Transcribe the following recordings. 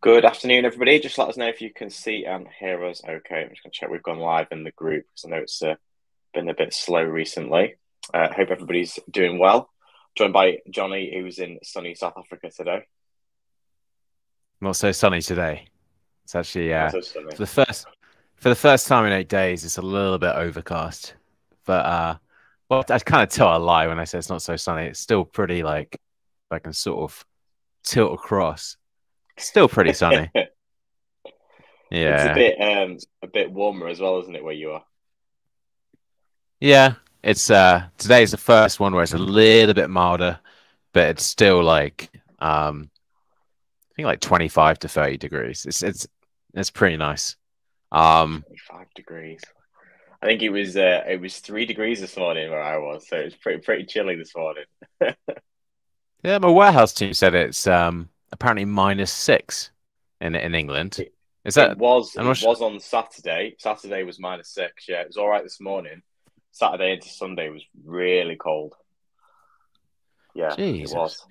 Good afternoon, everybody. Just let us know if you can see and hear us. Okay, I'm just going to check we've gone live in the group because I know it's uh, been a bit slow recently. Uh, hope everybody's doing well. Joined by Johnny, who's in sunny South Africa today. Not so sunny today. It's actually uh, so for the first for the first time in eight days. It's a little bit overcast, but uh, well, I kind of tell a lie when I say it's not so sunny. It's still pretty like I can sort of tilt across Still pretty sunny. yeah, it's a bit um a bit warmer as well, isn't it? Where you are? Yeah, it's uh today's the first one where it's a little bit milder, but it's still like um I think like twenty five to thirty degrees. It's it's it's pretty nice. Um, twenty five degrees. I think it was uh, it was three degrees this morning where I was, so it was pretty pretty chilly this morning. yeah, my warehouse team said it's um apparently minus six in in England. Is that it was it was on Saturday. Saturday was minus six. Yeah, it was all right this morning. Saturday into Sunday was really cold. Yeah, Jesus. it was.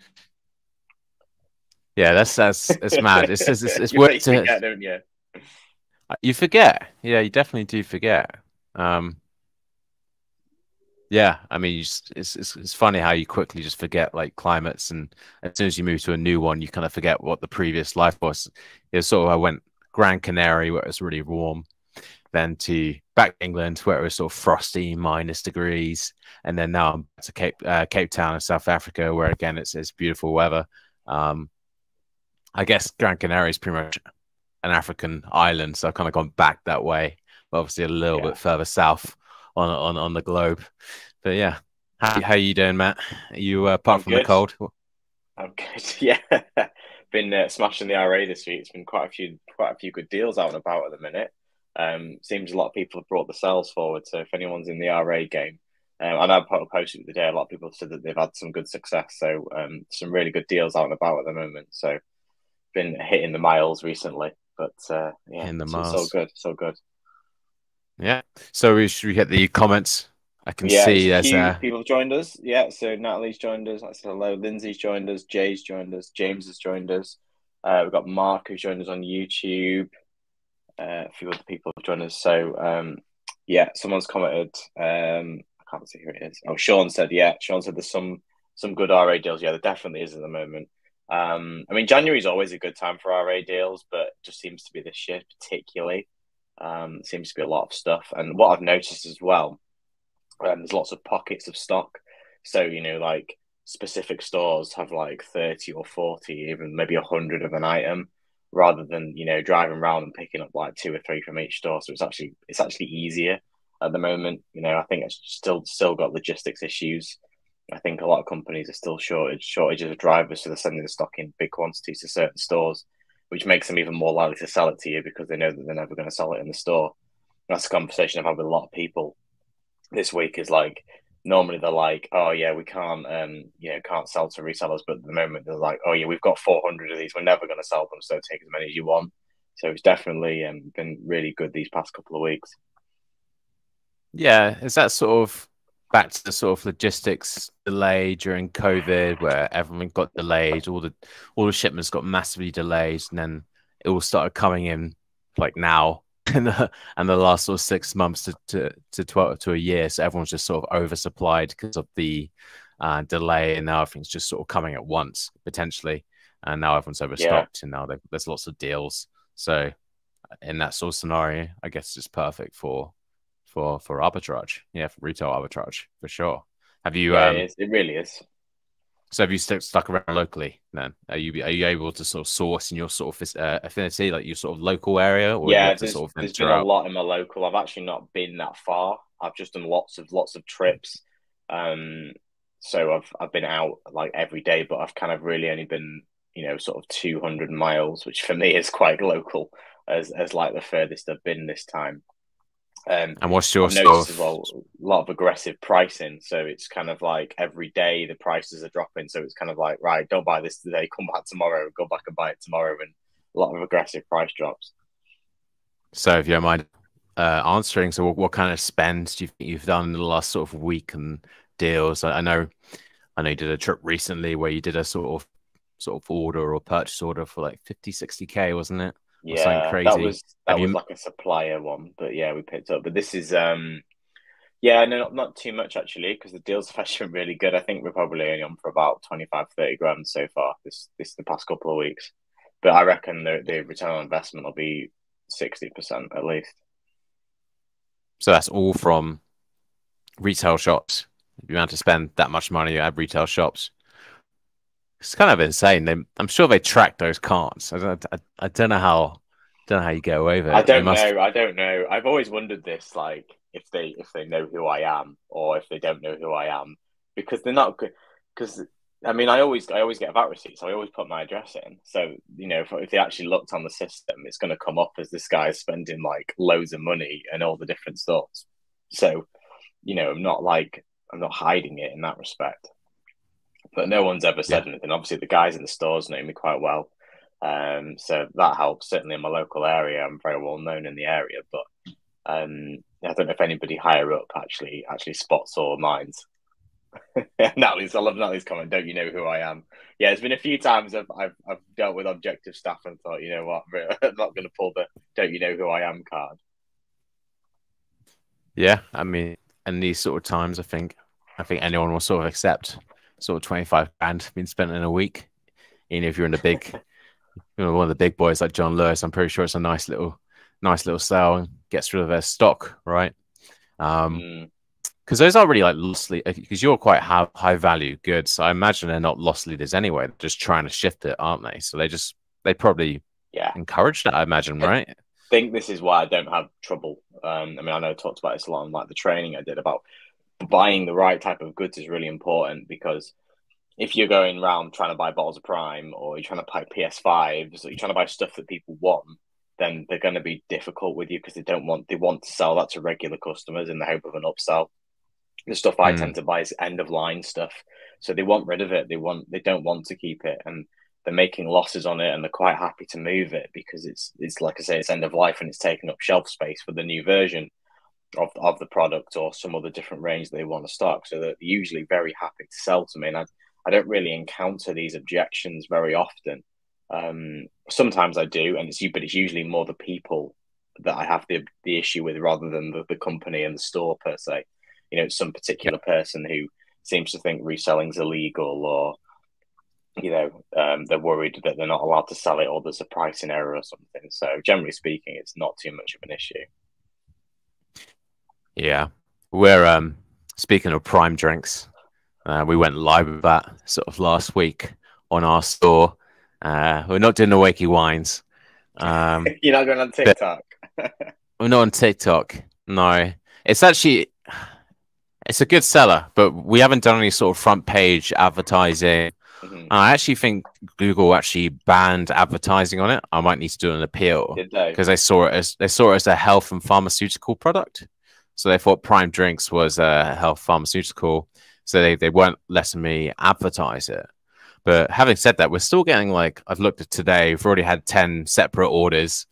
Yeah, that's that's it's mad. It's it's, it's, it's worth to forget, don't you? You forget. Yeah, you definitely do forget. Um, yeah, I mean, just, it's, it's it's funny how you quickly just forget like climates, and as soon as you move to a new one, you kind of forget what the previous life was. It was sort of I went Gran canary where it was really warm, then to back to England where it was sort of frosty, minus degrees, and then now I'm to Cape uh, Cape Town in South Africa where again it's it's beautiful weather. Um, I guess Gran canary is pretty much an African island, so I've kind of gone back that way, but obviously a little yeah. bit further south on on on the globe. But yeah, how how you doing, Matt? Are you uh, apart I'm from good. the cold? I'm good. Yeah, been uh, smashing the RA this week. It's been quite a few quite a few good deals out and about at the minute. Um, seems a lot of people have brought the sales forward. So if anyone's in the RA game, um, and I posted the day, a lot of people said that they've had some good success. So um, some really good deals out and about at the moment. So been hitting the miles recently, but uh, yeah, in the miles. so good, so good. Yeah. So we should we get the comments. I can yeah, see there's uh... people joined us. Yeah. So Natalie's joined us. I said hello. Lindsay's joined us. Jay's joined us. James has joined us. Uh, we've got Mark who's joined us on YouTube. Uh, a few other people have joined us. So um, yeah, someone's commented. Um, I can't see who it is. Oh, Sean said yeah. Sean said there's some some good RA deals. Yeah, there definitely is at the moment. Um, I mean, January is always a good time for RA deals, but just seems to be this year particularly. Um, seems to be a lot of stuff. And what I've noticed as well, um, there's lots of pockets of stock. So, you know, like specific stores have like 30 or 40, even maybe 100 of an item rather than, you know, driving around and picking up like two or three from each store. So it's actually, it's actually easier at the moment. You know, I think it's still, still got logistics issues. I think a lot of companies are still shortage, shortages of drivers. So they're sending the stock in big quantities to certain stores which makes them even more likely to sell it to you because they know that they're never going to sell it in the store. that's a conversation I've had with a lot of people this week. Is like normally they're like, oh yeah, we can't, um, you know, can't sell to resellers, but at the moment they're like, oh yeah, we've got 400 of these, we're never going to sell them, so take as many as you want. So it's definitely um, been really good these past couple of weeks. Yeah, is that sort of back to the sort of logistics delay during COVID, where everyone got delayed, all the all the shipments got massively delayed, and then it all started coming in like now and the, and the last sort of six months to to to, 12, to a year. So everyone's just sort of oversupplied because of the uh, delay, and now everything's just sort of coming at once potentially, and now everyone's overstocked, yeah. and now there's lots of deals. So in that sort of scenario, I guess it's perfect for for for arbitrage. Yeah, for retail arbitrage for sure. Have you? Yeah, um, it, it really is. So have you st- stuck around locally then? Are you are you able to sort of source in your sort of uh, affinity, like your sort of local area? Or yeah, there's, sort of there's been out? a lot in my local. I've actually not been that far. I've just done lots of lots of trips. Um, so I've I've been out like every day, but I've kind of really only been you know sort of 200 miles, which for me is quite local as as like the furthest I've been this time. Um, and what's your sort of... well, a lot of aggressive pricing. So it's kind of like every day the prices are dropping. So it's kind of like, right, don't buy this today, come back tomorrow, go back and buy it tomorrow, and a lot of aggressive price drops. So if you don't mind uh, answering, so what, what, kind of spends do you think you've done in the last sort of week and deals? I, I know, I know you did a trip recently where you did a sort of sort of order or purchase order for like 50, 60k, wasn't it? Yeah, that was that Have was you... like a supplier one, but yeah, we picked up. But this is um, yeah, no, not, not too much actually, because the deals have actually been really good. I think we're probably only on for about 25, 30 grand so far this this the past couple of weeks. But I reckon the the return on investment will be sixty percent at least. So that's all from retail shops. You want to spend that much money at retail shops. It's kind of insane. They, I'm sure they track those carts. I don't, I, I don't know how, don't know how you get away with it. I don't must... know. I don't know. I've always wondered this, like if they if they know who I am or if they don't know who I am, because they're not. Good. Because I mean, I always I always get a VAT receipt, so I always put my address in. So you know, if, if they actually looked on the system, it's going to come up as this guy is spending like loads of money and all the different stores. So, you know, I'm not like I'm not hiding it in that respect. But no one's ever said yeah. anything. Obviously, the guys in the stores know me quite well, um, so that helps. Certainly in my local area, I'm very well known in the area. But um, I don't know if anybody higher up actually actually spots or minds. Natalie's, I love Natalie's comment. Don't you know who I am? Yeah, it's been a few times I've I've, I've dealt with objective staff and thought, you know what, I'm not going to pull the "Don't you know who I am" card. Yeah, I mean, in these sort of times, I think I think anyone will sort of accept sort of twenty five grand being spent in a week. Even if you're in the big, you know, one of the big boys like John Lewis, I'm pretty sure it's a nice little, nice little sale and gets rid of their stock, right? Um, mm because those are really like loss because you're quite high, high value goods. So I imagine they're not loss leaders anyway. They're just trying to shift it, aren't they? So they just they probably yeah encourage that. I imagine, right? I think this is why I don't have trouble. Um, I mean, I know I talked about this a lot in like the training I did about buying the right type of goods is really important because if you're going around trying to buy bottles of Prime or you're trying to buy PS5s or you're trying to buy stuff that people want, then they're going to be difficult with you because they don't want they want to sell that to regular customers in the hope of an upsell. The stuff I mm. tend to buy is end of line stuff, so they want rid of it. They want they don't want to keep it, and they're making losses on it, and they're quite happy to move it because it's it's like I say, it's end of life and it's taking up shelf space for the new version of of the product or some other different range they want to stock. So they're usually very happy to sell to me, and I I don't really encounter these objections very often. Um, sometimes I do, and it's but it's usually more the people that I have the the issue with rather than the, the company and the store per se you know some particular person who seems to think reselling is illegal or you know um, they're worried that they're not allowed to sell it or there's a pricing error or something so generally speaking it's not too much of an issue yeah we're um speaking of prime drinks uh, we went live with that sort of last week on our store uh, we're not doing the wakey wines um, you're not going on tiktok we're not on tiktok no it's actually it's a good seller, but we haven't done any sort of front page advertising. Mm-hmm. I actually think Google actually banned advertising on it. I might need to do an appeal because they? they saw it as they saw it as a health and pharmaceutical product. So they thought Prime Drinks was a health pharmaceutical. So they, they weren't letting me advertise it. But having said that, we're still getting like I've looked at today. We've already had ten separate orders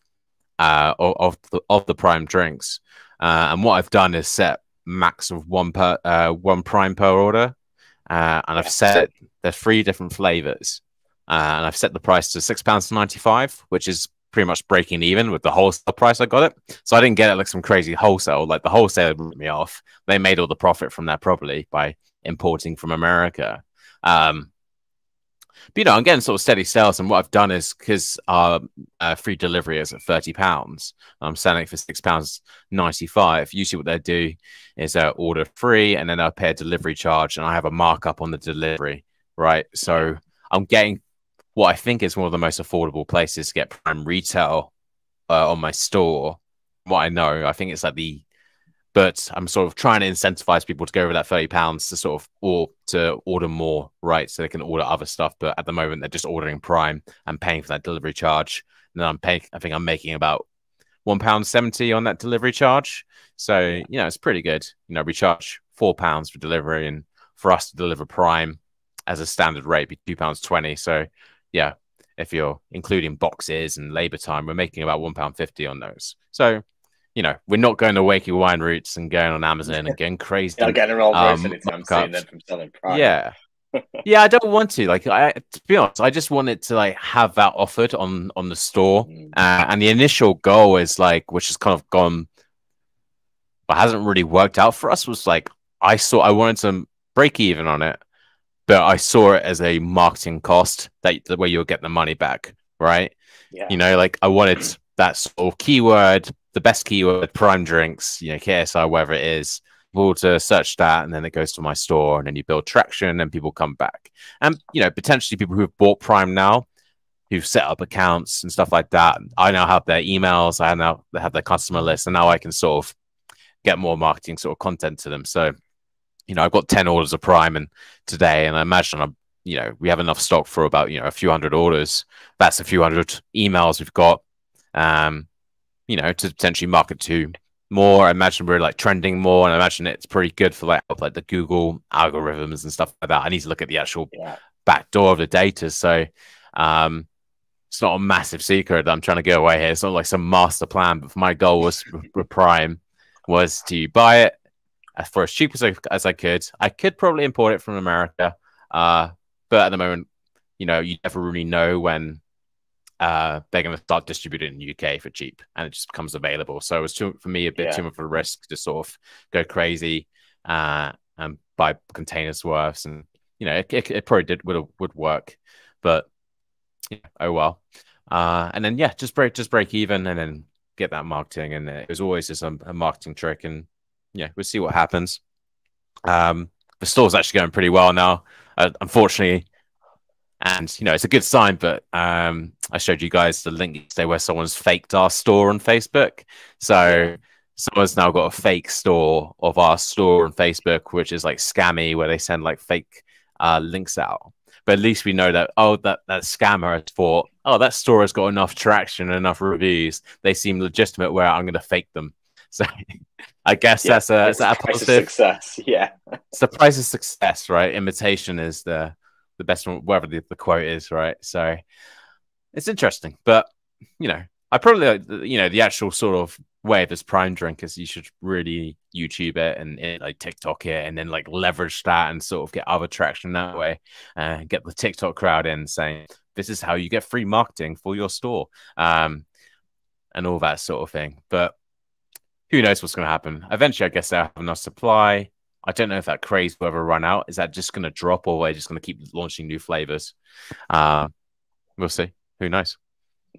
uh, of the, of the Prime Drinks, uh, and what I've done is set max of one per uh, one prime per order, uh, and I've set there's three different flavors, uh, and I've set the price to six pounds ninety five, which is pretty much breaking even with the wholesale price I got it. So I didn't get it like some crazy wholesale. Like the wholesale ripped me off. They made all the profit from that probably by importing from America. Um, but you know, I'm getting sort of steady sales, and what I've done is because our uh, free delivery is at thirty pounds, I'm selling it for six pounds ninety five. Usually, what they do is uh, order free, and then they'll pay a delivery charge, and I have a markup on the delivery, right? So I'm getting what I think is one of the most affordable places to get prime retail uh, on my store. What I know, I think it's like the but I'm sort of trying to incentivize people to go over that 30 pounds to sort of or to order more, right? So they can order other stuff. But at the moment, they're just ordering Prime and paying for that delivery charge. And then I'm paying, I think I'm making about one pound 70 on that delivery charge. So, you know, it's pretty good. You know, we charge four pounds for delivery and for us to deliver Prime as a standard rate be two pounds 20. So, yeah, if you're including boxes and labor time, we're making about one pound 50 on those. So, you know, we're not going to wakey wine routes and going on Amazon and getting crazy. yeah, getting rolled um, anytime soon then from selling prime. Yeah. yeah, I don't want to. Like, I to be honest, I just wanted to like have that offered on on the store, mm. uh, and the initial goal is like, which has kind of gone, but hasn't really worked out for us. Was like, I saw I wanted to break even on it, but I saw it as a marketing cost that the way you'll get the money back, right? Yeah. You know, like I wanted that sort of keyword, the best keyword, prime drinks, you know, KSI, whatever it is, people to search that, and then it goes to my store, and then you build traction, and people come back. And you know, potentially people who have bought Prime now, who've set up accounts and stuff like that. I now have their emails, I now have their customer list, and now I can sort of get more marketing sort of content to them. So, you know, I've got ten orders of Prime and today, and I imagine I'm you know we have enough stock for about you know a few hundred orders that's a few hundred emails we've got um you know to potentially market to more. I imagine we're like trending more, and I imagine it's pretty good for like like the Google algorithms and stuff like that. I need to look at the actual yeah. back door of the data. So um, it's not a massive secret that I'm trying to get away here. It's not like some master plan, but my goal was with Prime was to buy it for as cheap as I, as I could. I could probably import it from America, uh, but at the moment, you know, you never really know when uh, they're going to start distributing in the UK for cheap, and it just becomes available. So it was too, for me a bit yeah. too much of a risk to sort of go crazy uh, and buy containers worth, and you know it, it, it probably did would would work, but yeah, oh well. Uh, and then yeah, just break just break even, and then get that marketing, and it was always just a, a marketing trick, and yeah, we'll see what happens. Um, the store's actually going pretty well now. Uh, unfortunately, and you know it's a good sign but um i showed you guys the link yesterday where someone's faked our store on facebook so someone's now got a fake store of our store on facebook which is like scammy where they send like fake uh links out but at least we know that oh that that scammer has thought oh that store has got enough traction and enough reviews they seem legitimate where i'm going to fake them so i guess yeah, that's a, is that a positive success yeah surprise is success right imitation is the the best one, whatever the, the quote is, right? So it's interesting, but you know, I probably you know the actual sort of way of this prime drink is you should really YouTube it and, and, like TikTok it and then like leverage that and sort of get other traction that way and uh, get the TikTok crowd in saying this is how you get free marketing for your store um, and all that sort of thing. But who knows what's going to happen? Eventually, I guess they'll have enough supply. I don't know if that craze will ever run out. Is that just going to drop, or are they just going to keep launching new flavors? Uh, we'll see. Who knows?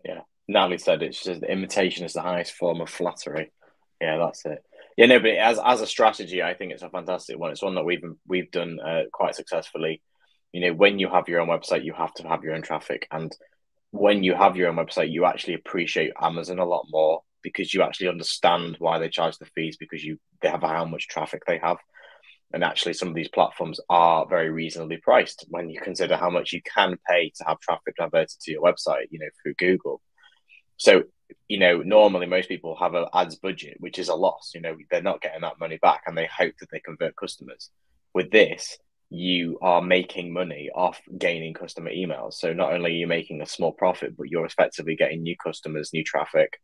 Yeah, Natalie said it's just imitation is the highest form of flattery. Yeah, that's it. Yeah, no, but as as a strategy, I think it's a fantastic one. It's one that we've we've done uh, quite successfully. You know, when you have your own website, you have to have your own traffic, and when you have your own website, you actually appreciate Amazon a lot more because you actually understand why they charge the fees because you they have how much traffic they have. And actually, some of these platforms are very reasonably priced when you consider how much you can pay to have traffic diverted to your website, you know, through Google. So, you know, normally most people have an ads budget, which is a loss. You know, they're not getting that money back and they hope that they convert customers. With this, you are making money off gaining customer emails. So not only are you making a small profit, but you're effectively getting new customers, new traffic,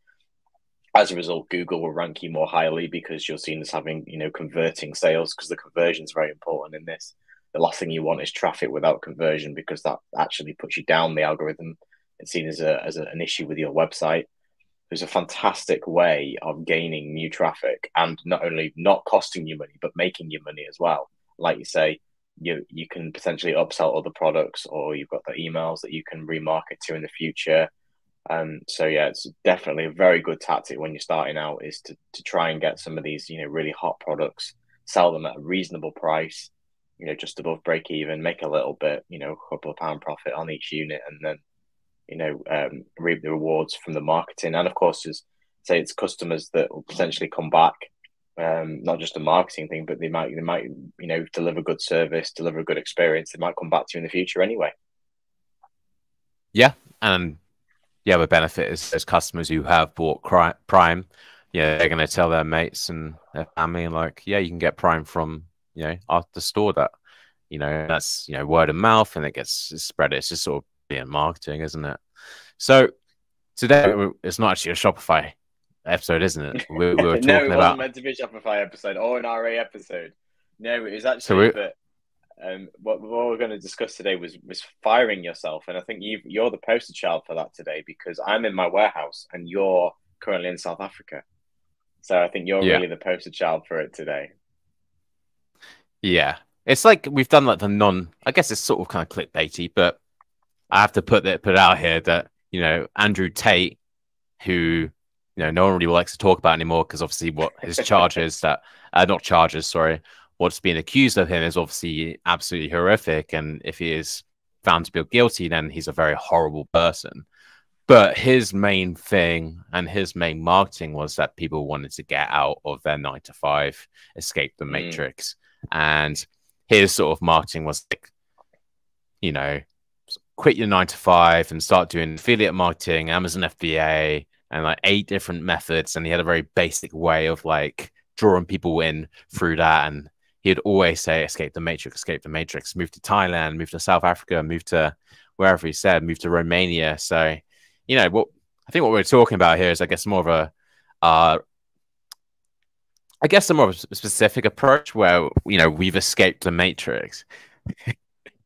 as a result, Google will rank you more highly because you're seen as having, you know, converting sales because the conversion is very important in this. The last thing you want is traffic without conversion because that actually puts you down the algorithm. It's seen as a as a, an issue with your website. There's a fantastic way of gaining new traffic and not only not costing you money but making you money as well. Like you say, you you can potentially upsell other products or you've got the emails that you can remarket to in the future um, so yeah, it's definitely a very good tactic when you're starting out is to, to try and get some of these, you know, really hot products, sell them at a reasonable price, you know, just above break even, make a little bit, you know, a couple of pound profit on each unit, and then, you know, um, reap the rewards from the marketing. And of course, as say, it's customers that will potentially come back, um, not just a marketing thing, but they might, they might, you know, deliver good service, deliver a good experience. They might come back to you in the future anyway. Yeah, and the other benefit is those customers who have bought Prime, yeah, they're going to tell their mates and their family, like, yeah, you can get Prime from you know our, the store that you know that's you know word of mouth, and it gets spread. It's just sort of being marketing, isn't it? So today it's not actually a Shopify episode, isn't it? We, we were talking no, it about meant to be a Shopify episode or an RA episode. No, it was actually so Um, what, what we're going to discuss today was was firing yourself, and I think you you're the poster child for that today because I'm in my warehouse and you're currently in South Africa. So I think you're yeah. really the poster child for it today. Yeah, it's like we've done like the non. I guess it's sort of kind of clickbaity, but I have to put it put out here that you know Andrew Tate, who you know no one really likes to talk about anymore because obviously what his charges that uh, not charges, sorry, what's being accused of him is obviously absolutely horrific, and if he is found to be guilty, then he's a very horrible person. But his main thing and his main marketing was that people wanted to get out of their nine to five, escape the mm. matrix. And his sort of marketing was like, you know, quit your nine to five and start doing affiliate marketing, Amazon FBA, and like eight different methods. And he had a very basic way of like drawing people in through that. And he'd always say, escape the matrix, escape the matrix, move to Thailand, move to South Africa, move to wherever he said, move to Romania. So, you know, what I think what we're talking about here is, I guess, more of a, uh, I guess, a more specific approach where you know we've escaped the matrix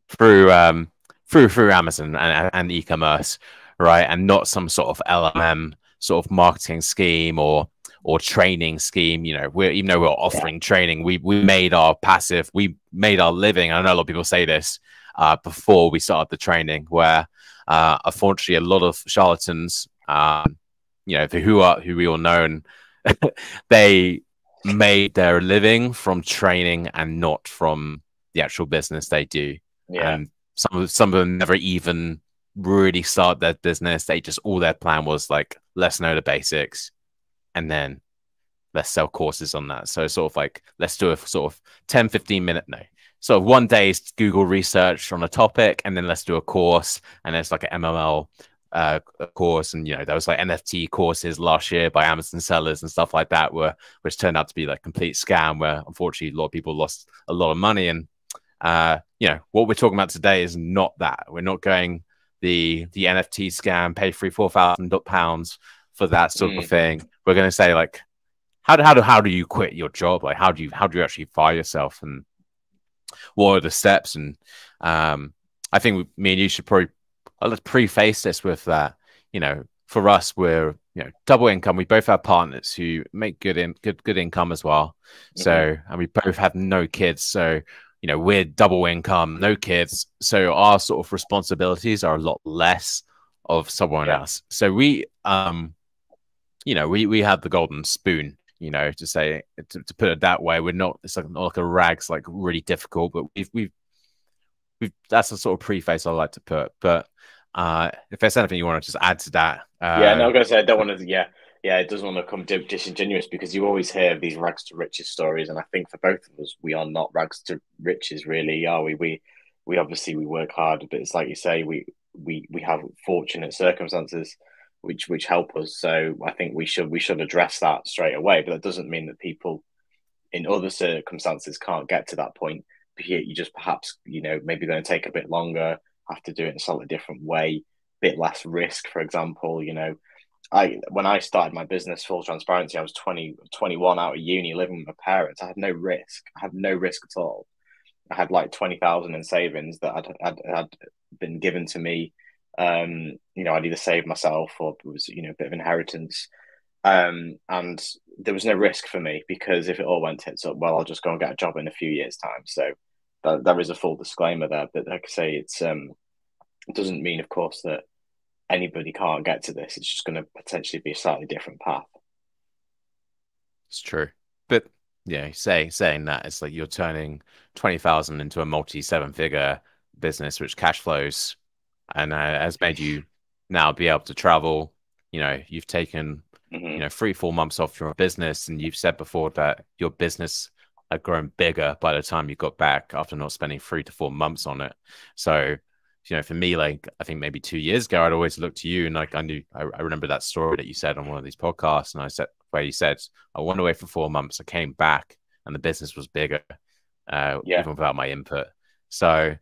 through um, through through Amazon and, and e-commerce, right, and not some sort of MLM sort of marketing scheme or or training scheme. You know, we're even though we're offering training, we we made our passive, we made our living. I know a lot of people say this uh, before we started the training, where uh, unfortunately, a lot of charlatans, um, you know, who are who we all know, and they made their living from training and not from the actual business they do. Yeah. And some of some of them never even really start their business. They just all their plan was like, let's know the basics, and then let's sell courses on that. So sort of like let's do a sort of 10, 15 minute no, so one day's Google research on a topic, and then let's do a course, and it's like an MLM uh, course, and you know there was like NFT courses last year by Amazon sellers and stuff like that, were which turned out to be like complete scam, where unfortunately a lot of people lost a lot of money. And uh, you know what we're talking about today is not that. We're not going the the NFT scam, pay three four thousand pounds for that sort mm. of thing. We're going to say like, how do how do how do you quit your job? Like how do you how do you actually fire yourself and what are the steps? And um, I think me and you should probably let's preface this with that. You know, for us, we're you know double income. We both have partners who make good in good good income as well. Mm-hmm. So and we both have no kids. So you know we're double income, no kids. So our sort of responsibilities are a lot less of someone yeah. else. So we um you know we we have the golden spoon you know, to say to, to put it that way. We're not it's like not like a rags like really difficult, but we've we've we've that's the sort of preface I like to put. But uh if there's anything you want to just add to that, uh, yeah, no, I'm gonna say I don't want to. Yeah, yeah, it doesn't want to come disingenuous because you always hear these rags to riches stories, and I think for both of us, we are not rags to riches, really, are we? We we obviously we work hard, but it's like you say, we we we have fortunate circumstances which which help us. So I think we should we should address that straight away. But that doesn't mean that people in other circumstances can't get to that point. You just perhaps you know maybe going to take a bit longer, have to do it in a slightly different way, bit less risk. For example, you know, I when I started my business, full transparency, I was 20, 21 out of uni, living with my parents. I had no risk. I had no risk at all. I had like twenty thousand in savings that had, had had been given to me um, you know, I'd either save myself or it was, you know, a bit of inheritance. Um, and there was no risk for me because if it all went tits up, well, I'll just go and get a job in a few years' time. So that, there is a full disclaimer there. But like I say, it's um, it doesn't mean, of course, that anybody can't get to this. It's just going to potentially be a slightly different path. It's true, but yeah, say saying that it's like you're turning twenty thousand into a multi seven figure business, which cash flows and uh, has made you now be able to travel. You know, you've taken mm-hmm. you know three four months off your business, and you've said before that your business had grown bigger by the time you got back after not spending three to four months on it. So, you know, for me, like I think maybe two years ago, I'd always look to you, and like I knew, I, I remember that story that you said on one of these podcasts, and I said where you said I went away for four months, I came back, and the business was bigger, uh, yeah. even without my input. So,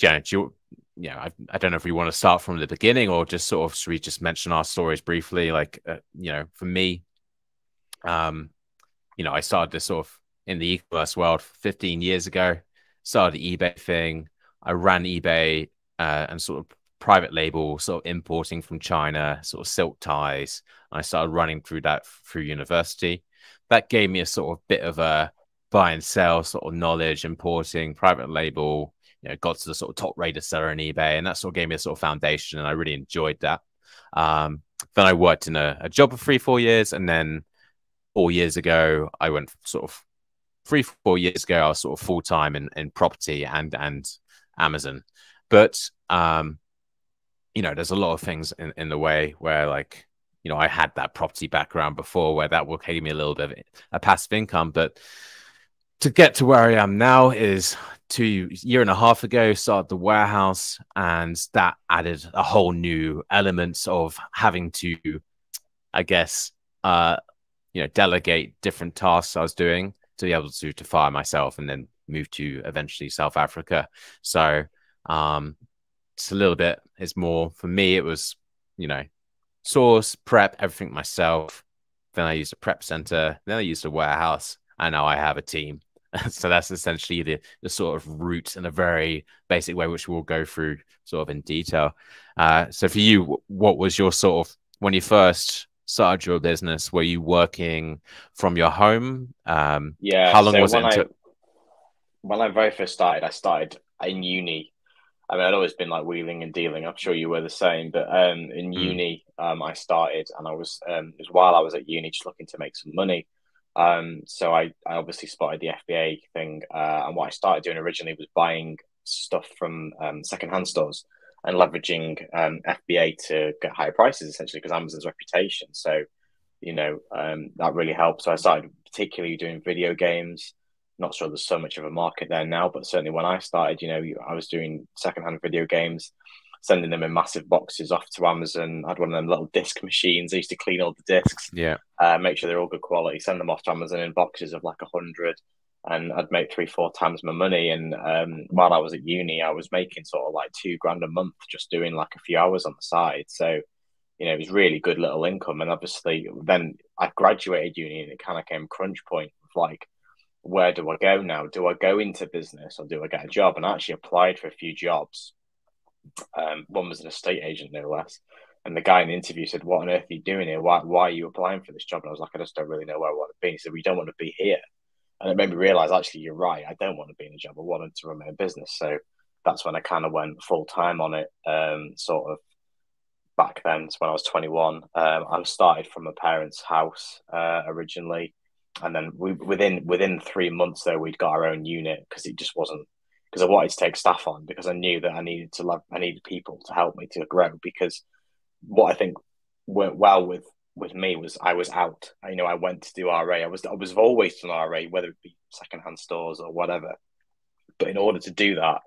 yeah, do you, you know, I, I don't know if we want to start from the beginning or just sort of should we just mention our stories briefly? Like, uh, you know, for me, um, you know, I started this sort of in the e-commerce world 15 years ago. started the eBay thing. I ran eBay uh, and sort of private label, sort of importing from China, sort of silk ties. I started running through that through university. That gave me a sort of bit of a buy and sell sort of knowledge, importing private label. You know, got to the sort of top rated seller on eBay, and that sort of gave me a sort of foundation, and I really enjoyed that. Um, then I worked in a, a job for three, four years, and then four years ago, I went sort of three, four years ago, I was sort of full time in, in property and and Amazon. But um, you know, there's a lot of things in, in the way where like, you know, I had that property background before where that will give me a little bit of a passive income. But to get to where I am now is two year and a half ago started the warehouse and that added a whole new elements of having to, I guess, uh, you know, delegate different tasks I was doing to be able to to fire myself and then move to eventually South Africa. So um, it's a little bit. It's more for me. It was you know source prep everything myself. Then I used a prep center. Then I used a warehouse, and now I have a team. so that's essentially the the sort of route in a very basic way, which we'll go through sort of in detail. Uh, so for you, what was your sort of when you first started your business? Were you working from your home? Um, yeah. How long so was it? when I, Until... when I very first started, I started in uni. I mean, I'd always been like wheeling and dealing. I'm sure you were the same. But um, in Mm. uni, um, I started, and I was um, it was while I was at uni, just looking to make some money. Um, so I, I obviously spotted the FBA thing, uh, and what I started doing originally was buying stuff from um, secondhand stores and leveraging um, FBA to get higher prices, essentially, because Amazon's reputation. So, you know, um, that really helped. So I started particularly doing video games. Not sure there's so much of a market there now, but certainly when I started, you know, I was doing secondhand video games, sending them in massive boxes off to Amazon. I had one of them little disc machines. I used to clean all the discs Yeah. uh, make sure they're all good quality, send them off to Amazon in boxes of like a hundred, and I'd make three, four times my money. And um, while I was at uni, I was making sort of like two grand a month just doing like a few hours on the side. So, you know, it was really good little income. And obviously, then I graduated uni, and it kind of came crunch point of like, where do I go now? Do I go into business or do I get a job? And I actually applied for a few jobs. Um, one was an estate agent, no less. And the guy in the interview said, "What on earth are you doing here? Why, why are you applying for this job?" And I was like, "I just don't really know where I want to be." He said, "We don't want to be here," and it made me realize, actually, you're right. I don't want to be in a job. I wanted to run my own business. So that's when I kind of went full time on it. Um, sort of back then, so when I was 21. Um, I started from my parents' house uh, originally, and then we within within three months though we'd got our own unit because it just wasn't because I wanted to take staff on because I knew that I needed to love I needed people to help me to grow because what I think went well with with me was I was out. You know, I went to do RA. I was I was always done RA, whether it be secondhand stores or whatever. But in order to do that,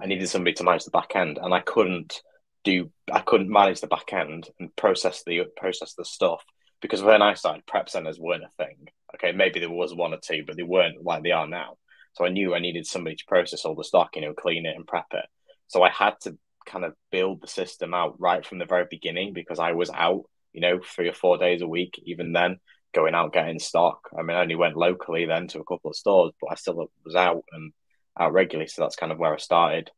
I needed somebody to manage the back end, and I couldn't do I couldn't manage the back end and process the process the stuff because when I started, prep centers weren't a thing. Okay, maybe there was one or two, but they weren't like they are now. So I knew I needed somebody to process all the stock, you know, clean it and prep it. So I had to kind of build the system out right from the very beginning because I was out, you know, three or four days a week, even then, going out getting stock. I mean, I only went locally then to a couple of stores, but I still was out and out regularly. So that's kind of where I started.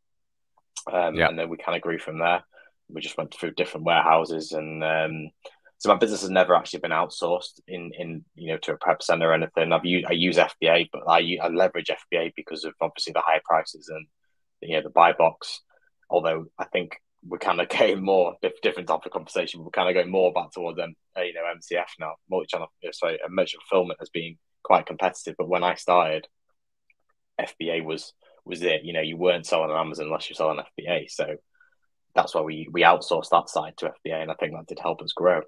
Um, Yeah. And then we kind of grew from there. We just went through different warehouses and um, so my business has never actually been outsourced in in you know to a prep center or anything. I've used I use FBA, but I, I leverage FBA because of obviously the high prices and you know the buy box. Although I think we're kind of getting more different topic of conversation. We're kind of going more back towards them, uh, you know, MCF now, multi-channel. uh, Sorry, measure fulfillment has been quite competitive. But when I started, FBA was was it. You know, you weren't selling on Amazon unless you're selling FBA. So that's why we we outsourced that side to FBA, and I think that did help us grow.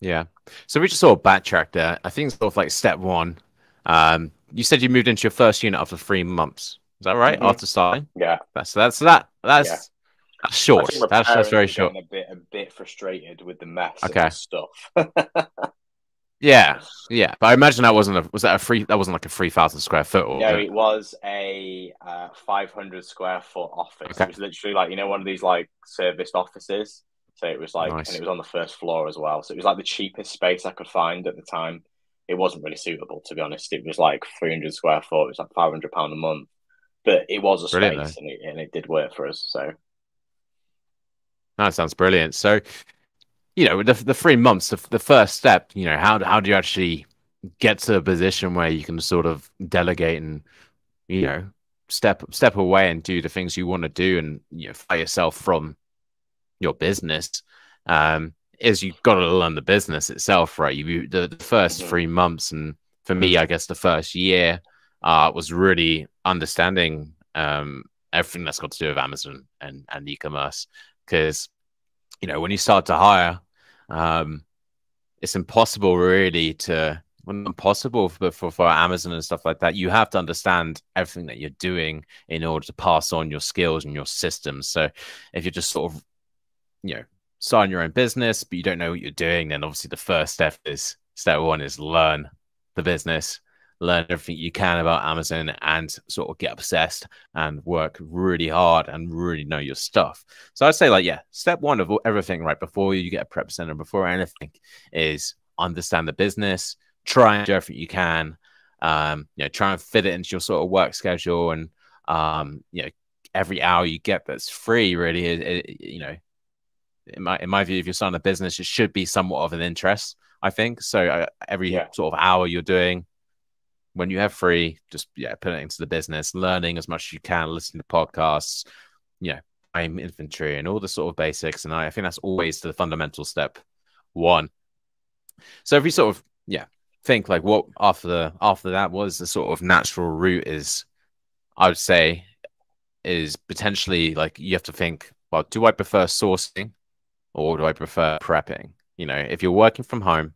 Yeah. So we just sort of backtracked there. I think it's sort of like step one. Um, you said you moved into your first unit after three months. Is that right? Mhm. After starting? Yeah, That's that's that. That's Yeah. that's short. That's that's very short. A bit, a bit frustrated with the mess Okay. and stuff. Yeah, yeah. But I imagine that wasn't a was that a free that wasn't like a three thousand square foot or no, it was a uh, 500 square foot office. Okay. It was literally like you know one of these like serviced offices. So it was like, Nice. and it was on the first floor as well. So it was like the cheapest space I could find at the time. It wasn't really suitable, to be honest. It was like 300 square foot. It was like 500 pound a month. but it was a space and it, and it did work for us. So that sounds brilliant. So, you know, the the three months, the, the first step, you know, how how do you actually get to a position where you can sort of delegate and, you know, step step away and do the things you want to do and you know, fire yourself from your business. Um, is you've got to learn the business itself, right? You the, the 1st mm-hmm. three months, and for me, I guess the first year uh, was really understanding um, everything that's got to do with Amazon and and e-commerce. Because you know, when you start to hire, um, it's impossible really to well, impossible for, for for Amazon and stuff like that. You have to understand everything that you're doing in order to pass on your skills and your systems. So if you're just sort of you know starting your own business, but you don't know what you're doing, then obviously the first step is step one is learn the business, learn everything you can about Amazon and sort of get obsessed and work really hard and really know your stuff. So I'd say like, yeah, step one of everything, right? Before you get a prep center, before anything is understand the business, try and do everything you can. Um, you know, try and fit it into your sort of work schedule and um, you know, every hour you get that's free really is, you know, in my in my view, if you're starting a business, it should be somewhat of an interest. I think so. Uh, every yeah. sort of hour you're doing, when you have free, just yeah, put it into the business, learning as much as you can, listening to podcasts, yeah, I'm infantry and all the sort of basics. And I, I think that's always the fundamental step one. So if you sort of yeah think like what after the after that was the sort of natural route is, I would say, is potentially like you have to think. Well, do I prefer sourcing or do I prefer prepping? You know, if you're working from home,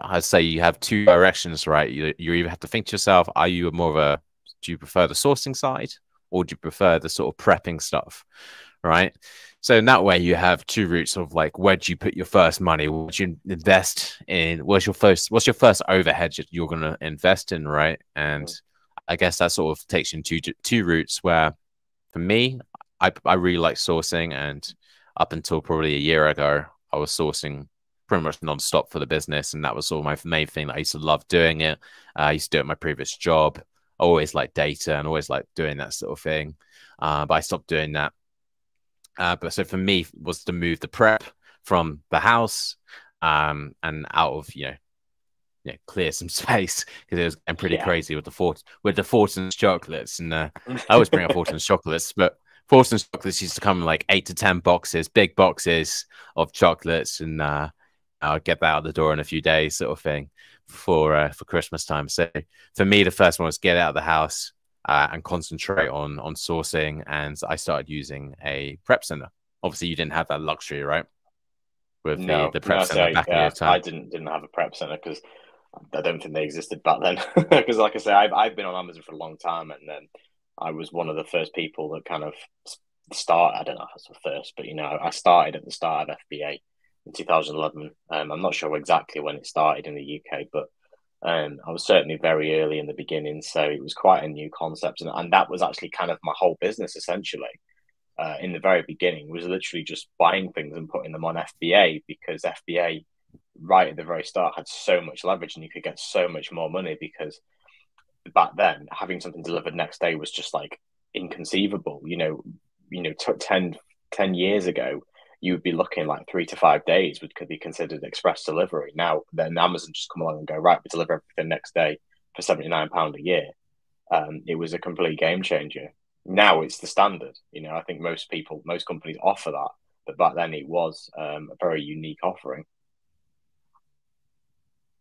I'd say you have two directions, right? You, you either have to think to yourself, are you more of a, do you prefer the sourcing side or do you prefer the sort of prepping stuff, right? So in that way, you have two routes of like, where do you put your first money? What do you invest in? What's your first, what's your first overhead you're going to invest in, right? And mm. I guess that sort of takes you into two, two routes where for me, I, I really like sourcing and up until probably a year ago, I was sourcing pretty much non-stop for the business and that was sort of my main thing i used to love doing it. Uh, i used to do it in my previous job I always like data and always like doing that sort of thing. Uh, but i stopped doing that. Uh, but so for me was to move the prep from the house um, and out of you know yeah, clear some space because it was getting pretty yeah. crazy with the fort with the Fortnum's chocolates, and uh, I always bring up Fortnum's chocolates, but Fortnum's chocolates used to come in like eight to ten boxes, big boxes of chocolates, and uh, I'll get that out the door in a few days, sort of thing, for uh, for Christmas time. So for me, the first one was get out of the house uh, and concentrate on on sourcing, and I started using a prep center. Obviously, you didn't have that luxury, right? With no, the, the prep no, center so, back yeah, in your time. I didn't didn't have a prep center because I don't think they existed back then. Because, like I say, I've I've been on Amazon for a long time, and then I was one of the first people that kind of start. I don't know if it's the first, but you know, I started at the start of FBA in 2011. Um, I'm not sure exactly when it started in the UK, but um, I was certainly very early in the beginning, so it was quite a new concept, and, and that was actually kind of my whole business essentially. Uh, in the very beginning, was literally just buying things and putting them on FBA because FBA, right at the very start, had so much leverage and you could get so much more money because back then having something delivered next day was just like inconceivable. You know, you know, t- 10, 10 years ago, you would be looking like three to five days would could be considered express delivery. Now then Amazon just come along and go, right, we deliver everything next day for seventy nine pound a year. Um, it was a complete game changer. Now it's the standard. You know, I think most people, most companies offer that, but back then it was um, a very unique offering.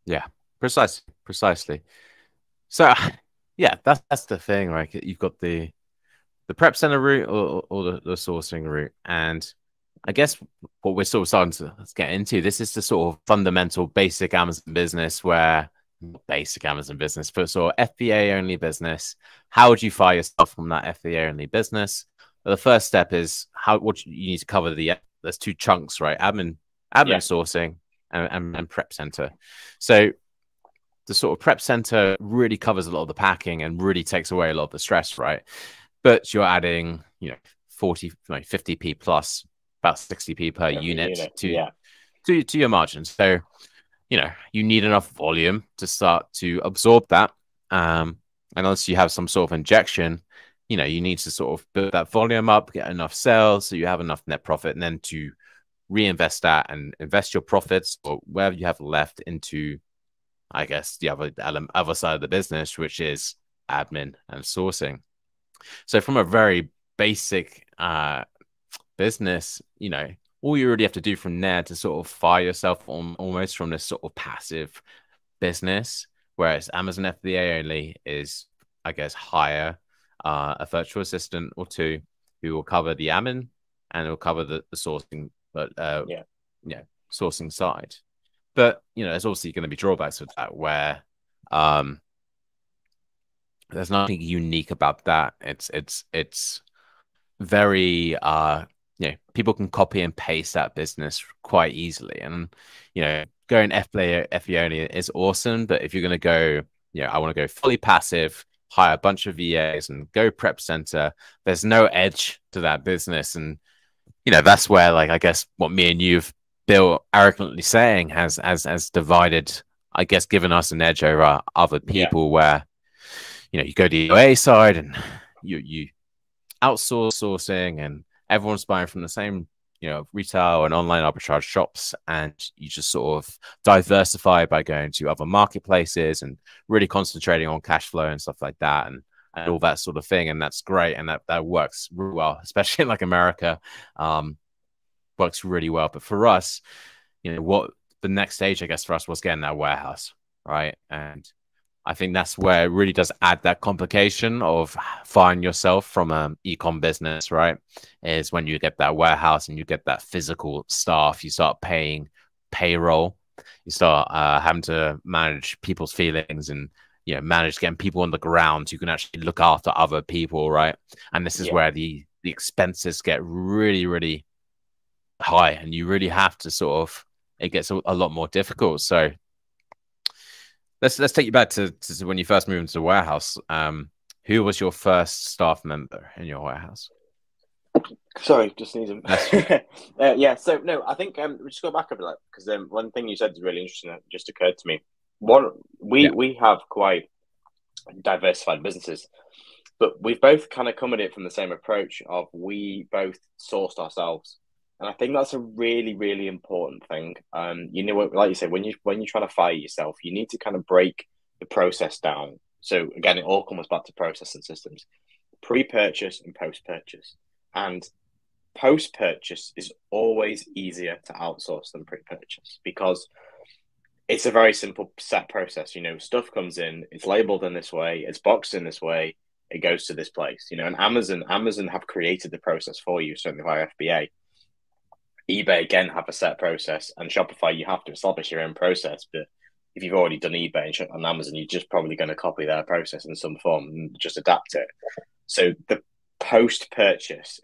Yeah, precisely, precisely. So, yeah, that's that's the thing, Like You've got the the prep center route or, or the, the sourcing route, and I guess what we're sort of starting to get into this is the sort of fundamental basic Amazon business where basic Amazon business, but sort of FBA only business. How would you fire yourself from that FBA only business? Well, the first step is how what you need to cover the there's two chunks, right? Admin, admin yeah. sourcing and, and, and prep center. So the sort of prep center really covers a lot of the packing and really takes away a lot of the stress, right? But you're adding, you know, 40, 50p plus about 60p per unit, unit, to yeah. to to your margins. So, you know, you need enough volume to start to absorb that. Um, and unless you have some sort of injection, you know, you need to sort of build that volume up, get enough sales so you have enough net profit, and then to reinvest that and invest your profits or wherever you have left into, I guess, the other other side of the business, which is admin and sourcing. So from a very basic uh, business, you know, all you really have to do from there to sort of fire yourself on almost from this sort of passive business, whereas Amazon FBA only is, I guess, hire uh, a virtual assistant or two who will cover the admin and will cover the, the sourcing, but uh, yeah, yeah, sourcing side. But you know, there's obviously going to be drawbacks with that, where um, there's nothing unique about that. It's it's it's very uh you know people can copy and paste that business quite easily and you know going F FBA FBA is awesome but if you're going to go you know I want to go fully passive hire a bunch of VAs and go prep center there's no edge to that business and you know that's where like I guess what me and you've built arrogantly saying has has has divided I guess given us an edge over other people yeah. where you know you go to the OA side and you you outsource sourcing and everyone's buying from the same you know retail and online arbitrage shops. And you just sort of diversify by going to other marketplaces and really concentrating on cash flow and stuff like that and and all that sort of thing. And that's great. And that that works really well especially in like america. Um works really well but for us you know what the next stage i guess for us was getting that warehouse right and I think that's where it really does add that complication of firing yourself from an e-com business, right? Is when you get that warehouse and you get that physical staff, you start paying payroll, you start uh, having to manage people's feelings and you know manage getting people on the ground who can actually look after other people, right? And this is yeah. where the the expenses get really, really high, and you really have to sort of it gets a, a lot more difficult. So let's let's take you back to, to when you first moved into the warehouse. Um, who was your first staff member in your warehouse? Sorry, just sneezing. uh, yeah, so no, I think um, just go back a bit because um, one thing you said is really interesting that just occurred to me. One, we yeah. we have quite diversified businesses, but we've both kind of come at it from the same approach of we both sourced ourselves. And I think that's a really, really important thing. Um, you know, like you said, when you when you're trying to fire yourself, you need to kind of break the process down. So again, it all comes back to process and systems, pre-purchase and post-purchase. And post-purchase is always easier to outsource than pre-purchase because it's a very simple set process. You know, stuff comes in, it's labeled in this way, it's boxed in this way, it goes to this place. You know, and Amazon, Amazon have created the process for you, certainly via FBA eBay again have a set process, and Shopify you have to establish your own process. But if you've already done eBay and on Amazon, you're just probably going to copy their process in some form and just adapt it. So the post purchase,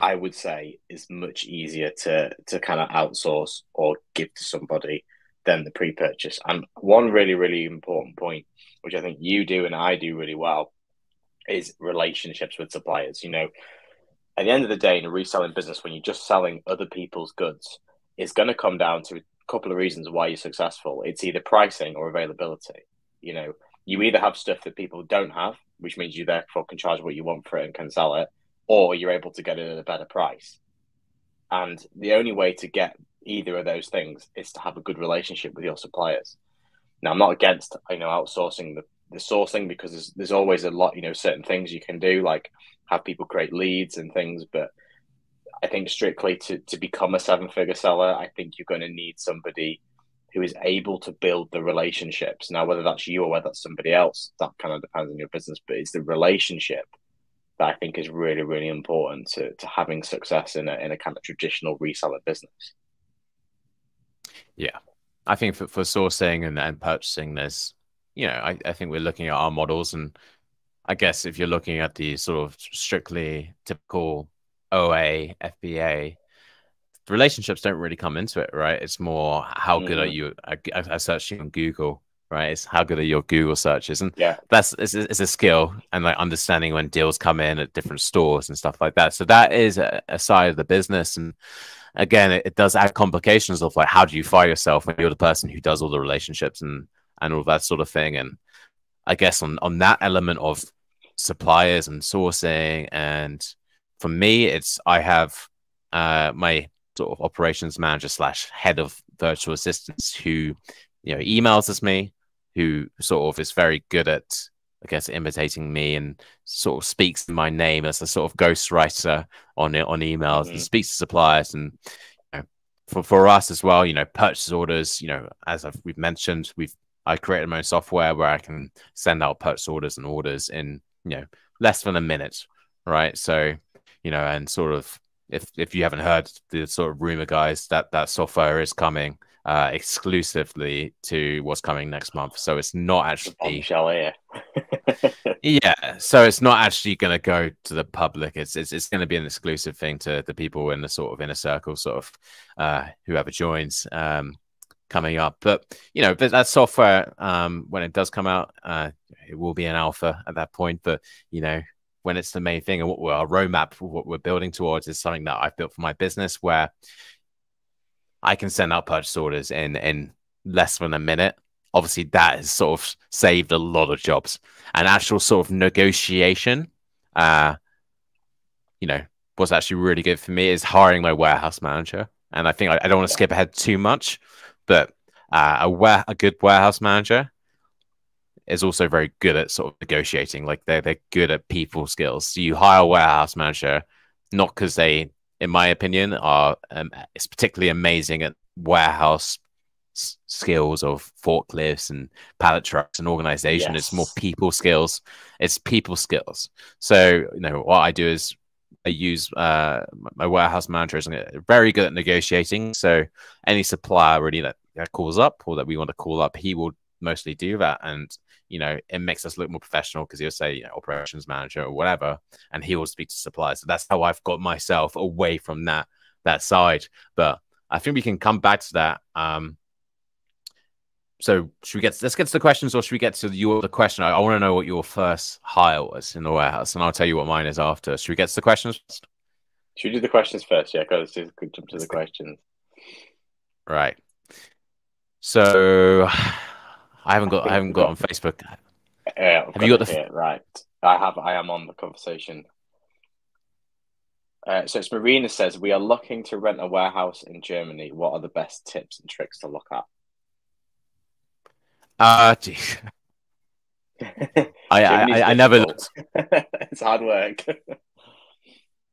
I would say, is much easier to to kind of outsource or give to somebody than the pre purchase. And one really really important point, which I think you do and I do really well, is relationships with suppliers. You know at the end of the day, in a reselling business, when you're just selling other people's goods, it's going to come down to a couple of reasons why you're successful. It's either pricing or availability. You know, you either have stuff that people don't have, which means you therefore can charge what you want for it and can sell it, or you're able to get it at a better price. And the only way to get either of those things is to have a good relationship with your suppliers. Now, I'm not against you know outsourcing the, the sourcing because there's, there's always a lot you know certain things you can do like have people create leads and things. But I think strictly to, to become a seven figure seller, I think you're going to need somebody who is able to build the relationships. Now, whether that's you or whether that's somebody else, that kind of depends on your business, but it's the relationship that I think is really, really important to, to having success in a, in a kind of traditional reseller business. Yeah. I think for, for sourcing and, and purchasing, there's, you know, I, I think we're looking at our models and I guess if you're looking at the sort of strictly typical OA, FBA, relationships don't really come into it, right? It's more how mm-hmm. good are mm-hmm. you? I, I searched you on Google, right? It's how good are your Google searches, and yeah, that's it's, it's a skill and like understanding when deals come in at different stores and stuff like that. So that is a, a side of the business, and again, it, it, does add complications of like how do you fire yourself when you're the person who does all the relationships and and all that sort of thing, and I guess on on that element of suppliers and sourcing. And for me, it's I have uh, my sort of operations manager slash head of virtual assistants who you know emails as me, who sort of is very good at I guess imitating me and sort of speaks in my name as a sort of ghostwriter on on emails mm-hmm. and speaks to suppliers and you know, for for us as well, you know, purchase orders, you know, as I've, we've mentioned, we've I created my own software where I can send out purchase orders and orders in you know less than a minute, right? So you know, and sort of if if you haven't heard the sort of rumor, guys, that that software is coming uh, exclusively to what's coming next month. So it's not actually shall yeah, so it's not actually going to go to the public. It's it's, it's going to be an exclusive thing to the people in the sort of inner circle, sort of uh, whoever joins. Um, coming up. But you know, that software um, when it does come out, uh, it will be an alpha at that point. But you know, when it's the main thing and what we're, our roadmap, for what we're building towards, is something that I've built for my business, where I can send out purchase orders in in less than a minute. Obviously, that has sort of saved a lot of jobs. And actual sort of negotiation, uh, you know, what's actually really good for me is hiring my warehouse manager. And I think I, I don't want to skip ahead too much, but uh, a, ware- a good warehouse manager is also very good at sort of negotiating. Like they're they're good at people skills. So you hire a warehouse manager not because they, in my opinion, are um, it's particularly amazing at warehouse s- skills of forklifts and pallet trucks and organization. Yes. It's more people skills. It's people skills. So you know what I do is I use uh, my warehouse manager is very good at negotiating. So any supplier really that, that calls up or that we want to call up, he will mostly do that. And you know, it makes us look more professional because he'll say, you know, operations manager or whatever, and he will speak to suppliers. So that's how I've got myself away from that that side. But I think we can come back to that. Um, so should we get let's get to the questions or should we get to your the question? I, I want to know what your first hire was in the warehouse, and I'll tell you what mine is after. Should we get to the questions first? Should we do the questions first? Yeah, because let's jump to the questions. Right. So I haven't got I haven't got on Facebook. Yeah, have you got the right? I have. I am on the conversation. Uh, so it's Marina says we are looking to rent a warehouse in Germany. What are the best tips and tricks to look at? Uh, I, I, I never looked. it's hard work.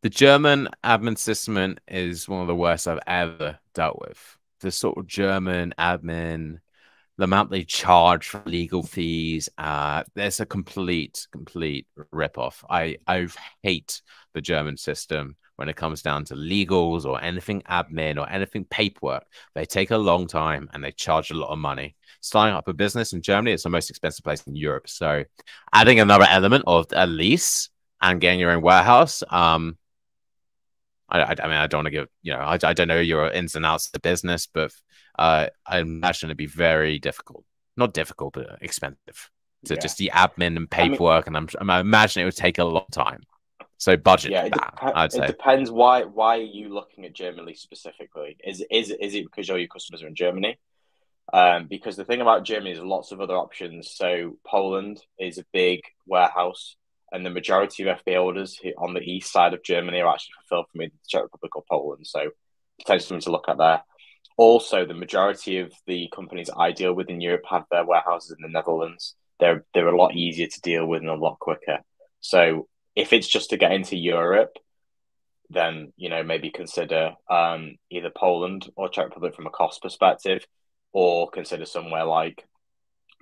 the German admin system is one of the worst I've ever dealt with. The sort of German admin, the amount they charge for legal fees, uh, there's a complete, complete ripoff. I, I hate the German system when it comes down to legals or anything admin or anything paperwork. They take a long time and they charge a lot of money starting up a business in Germany, it's the most expensive place in Europe. So adding another element of a lease and getting your own warehouse, um, I, I, I mean, I don't want to give, you know, I, I don't know your ins and outs of the business, but uh, I imagine it'd be very difficult. Not difficult, but expensive. So yeah. just the admin and paperwork, I mean, and I'm, I imagine it would take a long time. So budget. Yeah, it, that, dep- it depends. Why why are you looking at Germany specifically? Is is is it because all your customers are in Germany? Um, because the thing about Germany is lots of other options. So Poland is a big warehouse, and the majority of FBA orders on the east side of Germany are actually fulfilled from the Czech Republic or Poland. So potentially something to look at there. Also, the majority of the companies I deal with in Europe have their warehouses in the Netherlands. They're they're a lot easier to deal with and a lot quicker. So if it's just to get into Europe, then you know maybe consider um, either Poland or Czech Republic from a cost perspective or consider somewhere like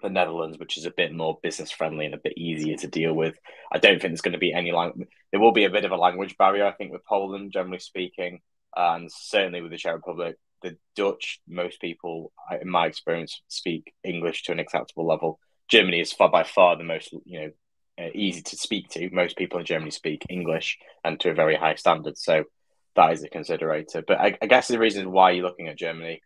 the Netherlands, which is a bit more business friendly and a bit easier to deal with. I don't think there's going to be any language. There will be a bit of a language barrier, I think, with Poland, generally speaking, and certainly with the Czech Republic. The Dutch, most people, in my experience, speak English to an acceptable level. Germany is far by far the most, you know, uh, easy to speak to. Most people in Germany speak English and to a very high standard. So that is a considerator. But I, I guess the reason why you're looking at Germany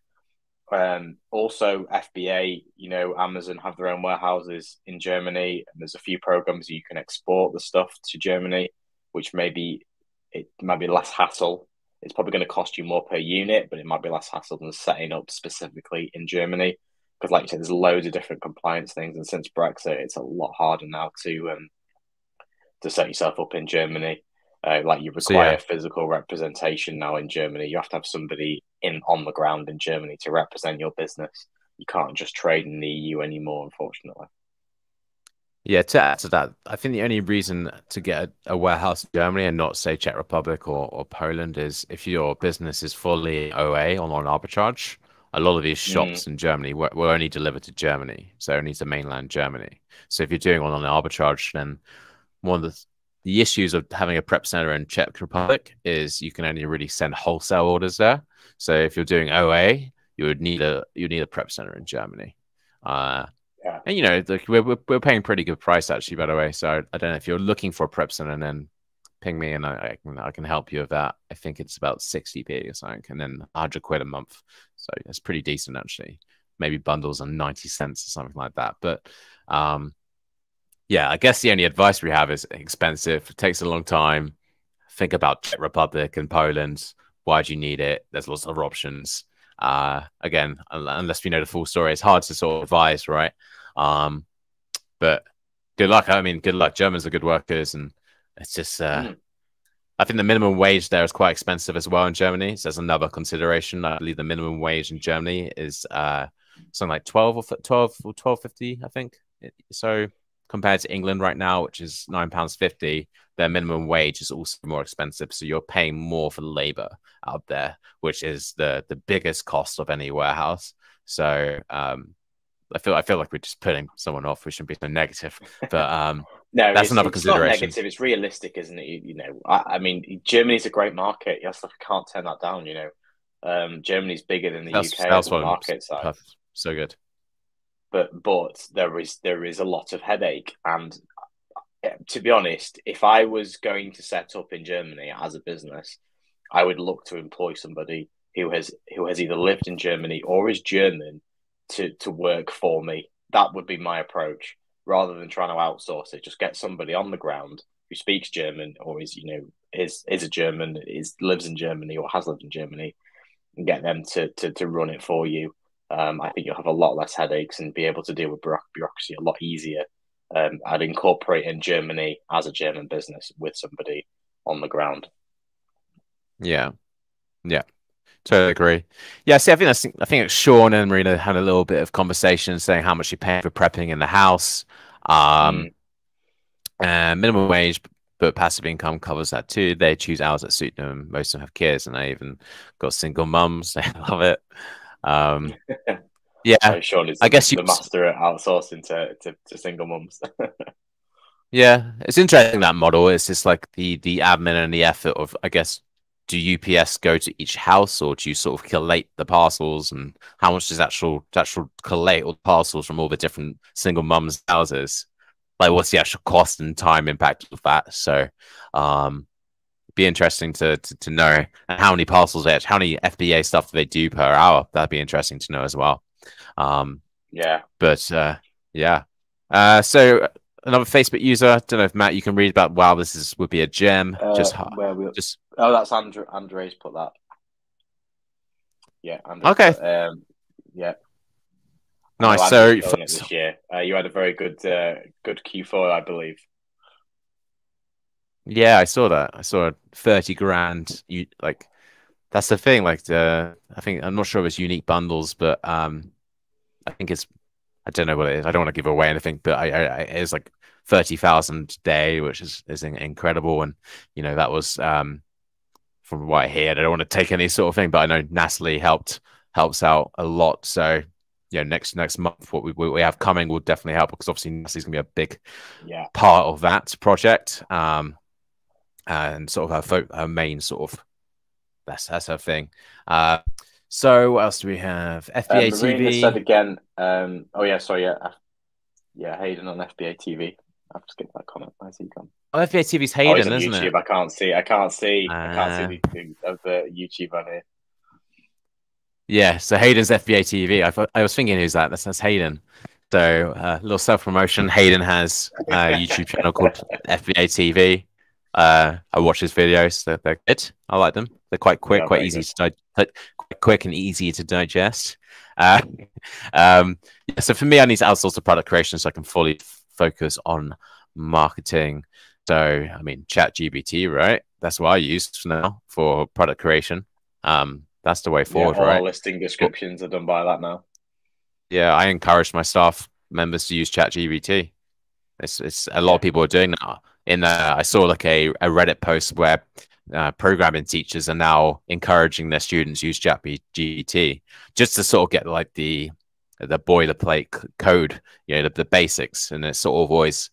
um, also, FBA, you know, Amazon have their own warehouses in Germany, and there's a few programs you can export the stuff to Germany, which maybe it might be less hassle. It's probably going to cost you more per unit, but it might be less hassle than setting up specifically in Germany. Because, like you said, there's loads of different compliance things, and since Brexit, it's a lot harder now to um, to set yourself up in Germany. Uh, like you require so, yeah. physical representation now in Germany. You have to have somebody in on the ground in Germany to represent your business. You can't just trade in the EU anymore, unfortunately. Yeah, to add to that, I think the only reason to get a, a, warehouse in Germany and not say Czech Republic or, or Poland is if your business is fully OA on, on arbitrage. A lot of these mm. shops mm. in Germany were, were, only delivered to Germany, so only to mainland Germany. So if you're doing one on an arbitrage, then one of the the issues of having a prep center in Czech Republic is you can only really send wholesale orders there. So if you're doing OA, you would need a you need a prep center in Germany. Uh, yeah. And you know, like we're, we're, paying pretty good price actually, by the way. So I, I don't know if you're looking for a prep center, and then ping me and I, I, can I can help you with that. I think it's about 60p or something, and then 100 quid a month. So it's pretty decent actually. Maybe bundles on 90 cents or something like that. But um, yeah, I guess the only advice we have is expensive. It takes a long time. Think about Czech Republic and Poland. Why do you need it? There's lots of options. Uh, again, unless we know the full story, it's hard to sort of advise, right? Um, but good luck. I mean, good luck. Germans are good workers, and it's just. Uh, mm. I think the minimum wage there is quite expensive as well in Germany. So that's another consideration. I believe the minimum wage in Germany is uh, something like 12 or 12 or 12.50, I think. So compared to England right now, which is nine pounds fifty, their minimum wage is also more expensive. So you're paying more for labor out there, which is the the biggest cost of any warehouse. So um, I feel I feel like we're just putting someone off. We shouldn't be so negative, but um, no, that's another it's consideration. Not negative. It's realistic, isn't it? You, you know, I, I, mean, Germany's a great market. Yes, I can't turn that down. You know, um, Germany's bigger than the that's, UK that's market size. Perfect. So good. But but there is there is a lot of headache, and uh, to be honest, if I was going to set up in Germany as a business, I would look to employ somebody who has who has either lived in Germany or is German to to work for me. That would be my approach rather than trying to outsource it. Just get somebody on the ground who speaks German or is you know is is a German, is lives in Germany or has lived in Germany, and get them to to to run it for you. Um, I think you'll have a lot less headaches and be able to deal with bureaucracy a lot easier. Um, I'd incorporate in Germany as a German business with somebody on the ground. Yeah, yeah, Totally agree. Yeah, see, I think that's I think Sean and Marina had a little bit of conversation saying how much you pay for prepping in the house. Um, mm. and minimum wage, but passive income covers that too. They choose hours that suit them. Most of them have kids, and they even got single mums. They love it. Um, yeah, so Sean is I guess the you... master at outsourcing to, to, to single mums. yeah, it's interesting that model. It's just like the the admin and the effort of, I guess, do UPS go to each house or do you sort of collate the parcels and how much does actual actual collate all the parcels from all the different single mums houses? Like what's the actual cost and time impact of that? So um be interesting to, to, to know and how many parcels they how many FBA stuff do they do per hour. That'd be interesting to know as well. Um yeah. But uh yeah. Uh so another Facebook user. I don't know if Matt, you can read about. Wow, this is would be a gem. Uh, just, where we just. Oh, that's Andre. Andre's put that. Yeah. Okay. Um, yeah. Nice. so for... this year, uh, you had a very good, uh, good Q4, I believe. Yeah, I saw that. I saw a thirty grand. You like, that's the thing. Like the, I think I'm not sure if it's unique bundles, but um, I think it's I don't know what it is. I don't want to give away anything, but I, I it's like thirty thousand day, which is is incredible. And you know that was um, from what I hear. I don't want to take any sort of thing, but I know Natalie helped helps out a lot. So you know, next next month what we we have coming will definitely help because obviously Natalie's gonna be a big yeah. part of that project. Um, and sort of her, her main sort of that's that's her thing. Uh, so what else do we have? FBA um, TV said again. Um, oh yeah, sorry, yeah, yeah, Hayden on FBA TV. I've skipped that comment. I see come. Oh, FBA TV's Hayden, oh, isn't YouTube. it? I can't see. I can't see. Uh, I can't see the, of the YouTube on here. Yeah, so Hayden's FBA TV. I thought, I was thinking who's that? That's, that's Hayden. So a uh, little self promotion. Hayden has a YouTube channel called FBA TV. Uh, I watch his videos. They're, they're good. I like them. They're quite quick, yeah, quite easy good. to di- quite quick and easy to digest. Uh, um, yeah, so for me, I need to outsource the product creation so I can fully f- focus on marketing. So, I mean, ChatGPT, right? That's what I use now for product creation. Um, that's the way forward, yeah, all right? listing descriptions are done by that now. Yeah, I encourage my staff members to use ChatGPT. It's, it's a lot of people are doing now. In uh, I saw like a, a Reddit post where uh, programming teachers are now encouraging their students use ChatGPT just to sort of get like the the boilerplate code, you know, the, the basics, and it's sort of always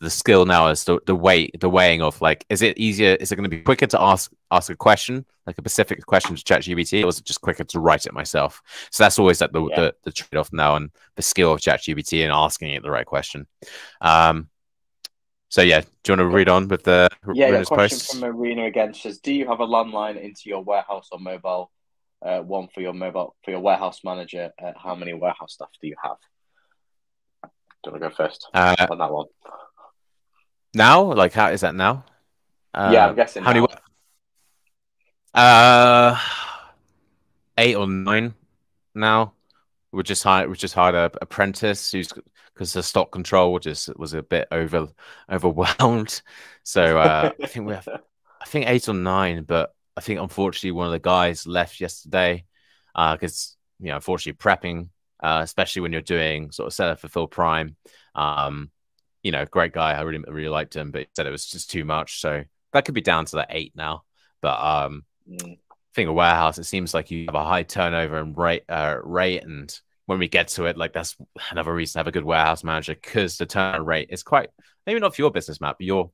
the skill now is the, the weight the weighing of like is it easier is it going to be quicker to ask ask a question like a specific question to ChatGPT or is it just quicker to write it myself? So that's always like the, yeah. the, the trade-off now and the skill of ChatGPT and asking it the right question. Um so yeah do you want to read on with the yeah, yeah question posts? from Marina again. Says do you have a landline into your warehouse or mobile uh, one for your mobile for your warehouse manager uh, how many warehouse staff do you have? Do you want to go first uh, on that one now? Like, how is that now? Uh, yeah, I'm guessing. How now. many? Uh, eight or nine now. We just hired we just hired a apprentice who's because the stock control just was a bit over overwhelmed. So uh, I think we have I think eight or nine, but I think unfortunately one of the guys left yesterday Uh because uh, you know unfortunately prepping, uh, especially when you're doing sort of seller fulfill prime, um, you know, great guy. I really really liked him, but he said it was just too much. So that could be down to that eight now. But um, mm. think of warehouse, it seems like you have a high turnover and rate uh, rate, and when we get to it, like that's another reason to have a good warehouse manager because the turnover rate is quite maybe not for your business Matt, but you're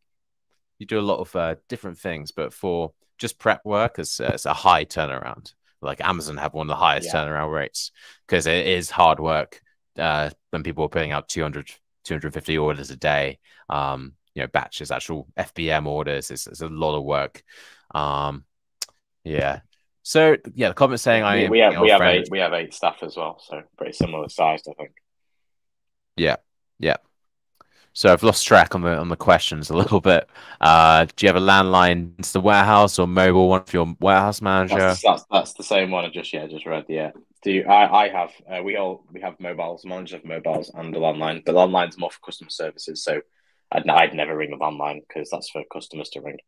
you do a lot of uh, different things. But for just prep work, it's, uh, it's a high turnaround. Like Amazon have one of the highest yeah. turnaround rates because it is hard work uh, when people are putting out 200 250 orders a day. Um, you know, batches, actual FBM orders. It's, it's a lot of work. Um, yeah. So yeah, the comment saying I we, we have we have eight we have eight staff as well, so pretty similar sized, I think. Yeah, yeah. So I've lost track on the on the questions a little bit. Uh, do you have a landline into the warehouse or mobile one for your warehouse manager? That's, that's, that's the same one I just yeah just read. Yeah, do you, I, I have uh, we all we have mobiles, managers of mobiles and the landline. The landline's more for customer services, so I'd, I'd never ring the landline because that's for customers to ring.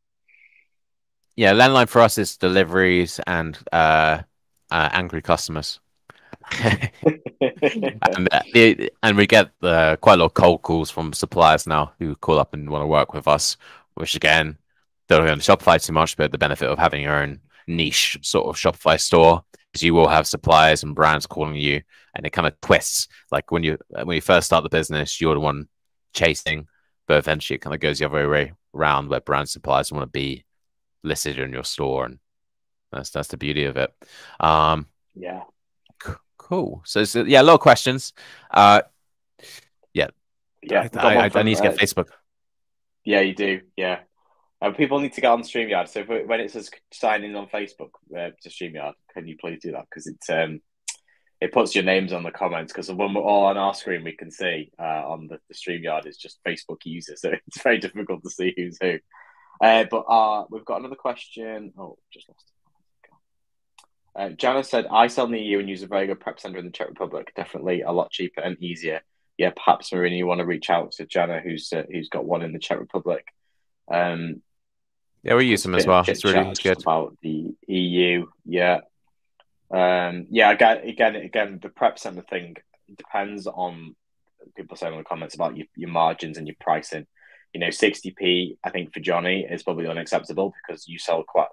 Yeah, landline for us is deliveries and uh, uh angry customers. and, uh, and we get uh, quite a lot of cold calls from suppliers now who call up and want to work with us, which again, don't go to Shopify too much, but the benefit of having your own niche sort of Shopify store you will have suppliers and brands calling you, and it kind of twists. Like when you when you first start the business, you're the one chasing, but eventually it kind of goes the other way around, where brand suppliers want to be listed in your store, and that's that's the beauty of it. Um, yeah, cool. So, so, yeah, a lot of questions. Uh, yeah, yeah. I, I, I, need to get uh, Facebook. Yeah, you do. Yeah, uh, people need to get on StreamYard. So when it says sign in on Facebook uh, to StreamYard, can you please do that? Because it's um, it puts your names on the comments. Because when we're all on our screen, we can see uh, on the, the StreamYard is just Facebook users, so it's very difficult to see who's who. Uh, but uh, we've got another question. Oh, just lost it. Uh, Jana said, I sell in the EU and use a very good prep center in the Czech Republic. Definitely a lot cheaper and easier. Yeah, perhaps Marina, you want to reach out to Jana, who's uh, who's got one in the Czech Republic. Um, yeah, we use them as well. It's really good about the EU. Yeah, um, yeah. Again, again, again, the prep center thing depends on people saying in the comments about your, your margins and your pricing. You know, 60p, I think for Jonny is probably unacceptable because you sell quite,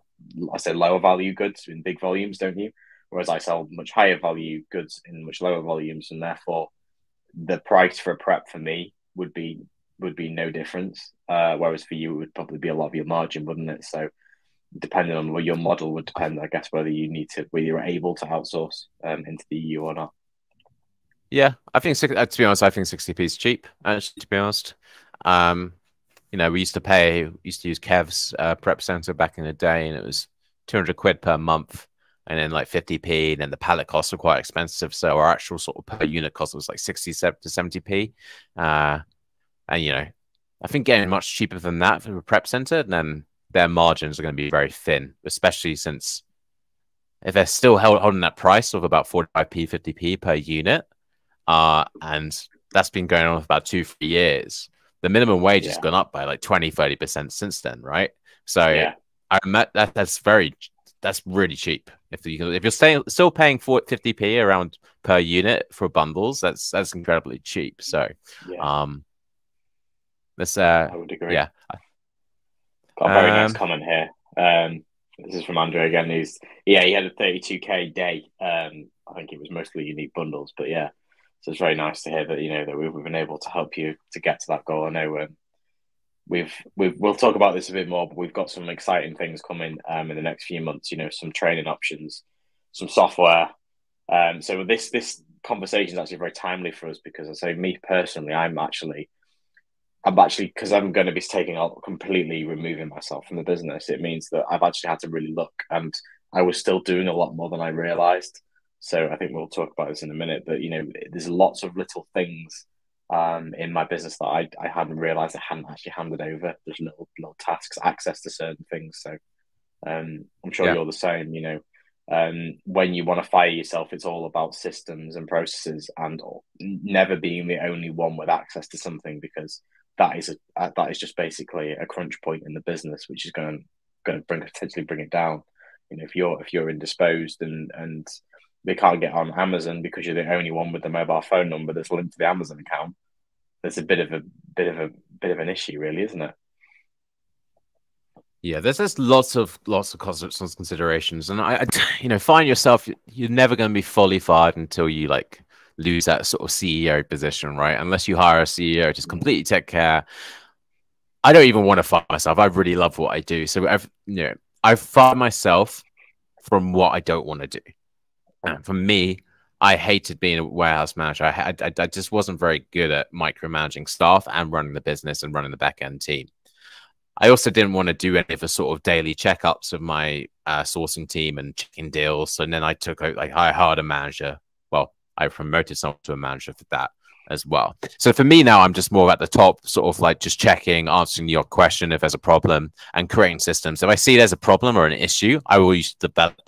I say, lower value goods in big volumes, don't you? Whereas I sell much higher value goods in much lower volumes, and therefore the price for a prep for me would be would be no difference. Uh, whereas for you, it would probably be a lot of your margin, wouldn't it? So, depending on what your model would depend, I guess, whether you need to, whether you're able to outsource um, into the EU or not. Yeah, I think uh, to be honest, I think 60p is cheap. Actually, to be honest, um, you know, we used to pay, used to use Kev's uh, prep center back in the day, and it was 200 quid per month, and then like 50p. And then the pallet costs were quite expensive, so our actual sort of per unit cost was like 60 to 70p. Uh, and you know, I think getting much cheaper than that for a prep center, then their margins are going to be very thin, especially since if they're still held, holding that price of about 45p, 50p per unit, uh, and that's been going on for about two, three years, the minimum wage yeah. has gone up by like 20, 30% since then, right? So yeah. I met that that's very that's really cheap. If you if you're staying, still paying for 50p around per unit for bundles, that's that's incredibly cheap. So yeah. um this uh I would agree. Yeah. Got a very um, nice comment here. Um this is from Andrew again. He's yeah, he had a 32k day. Um I think it was mostly unique bundles, but yeah. So it's very nice to hear that you know that we've, we've been able to help you to get to that goal. I know um, we've we've we'll talk about this a bit more, but we've got some exciting things coming um, in the next few months. You know, some training options, some software. Um, so this this conversation is actually very timely for us because I say me personally, I'm actually I'm actually because I'm going to be taking out completely removing myself from the business. It means that I've actually had to really look, and I was still doing a lot more than I realized. So I think we'll talk about this in a minute. But you know, there's lots of little things um, in my business that I, I hadn't realized I hadn't actually handed over. There's little little tasks, access to certain things. So um, I'm sure yeah. you're the same. You know, um, when you want to fire yourself, it's all about systems and processes, and never being the only one with access to something because that is a uh, that is just basically a crunch point in the business, which is going to going to bring potentially bring it down. You know, if you're if you're indisposed and and they can't get on Amazon because you're the only one with the mobile phone number that's linked to the Amazon account. There's a bit of a bit of a bit of an issue, really, isn't it? Yeah, there's just lots of lots of considerations, and I, I you know, find yourself you're never going to be fully fired until you like lose that sort of CEO position, right? Unless you hire a CEO to completely take care. I don't even want to fire myself. I really love what I do, so I've you know I fire myself from what I don't want to do. And for me, I hated being a warehouse manager. I, I, I just wasn't very good at micromanaging staff and running the business and running the back end team. I also didn't want to do any of the sort of daily checkups of my uh, sourcing team and checking deals. So then I took like I hired a manager. I promoted someone to a manager for that as well. So for me now, I'm just more at the top, sort of like just checking, answering your question if there's a problem, and creating systems. If I see there's a problem or an issue, I will develop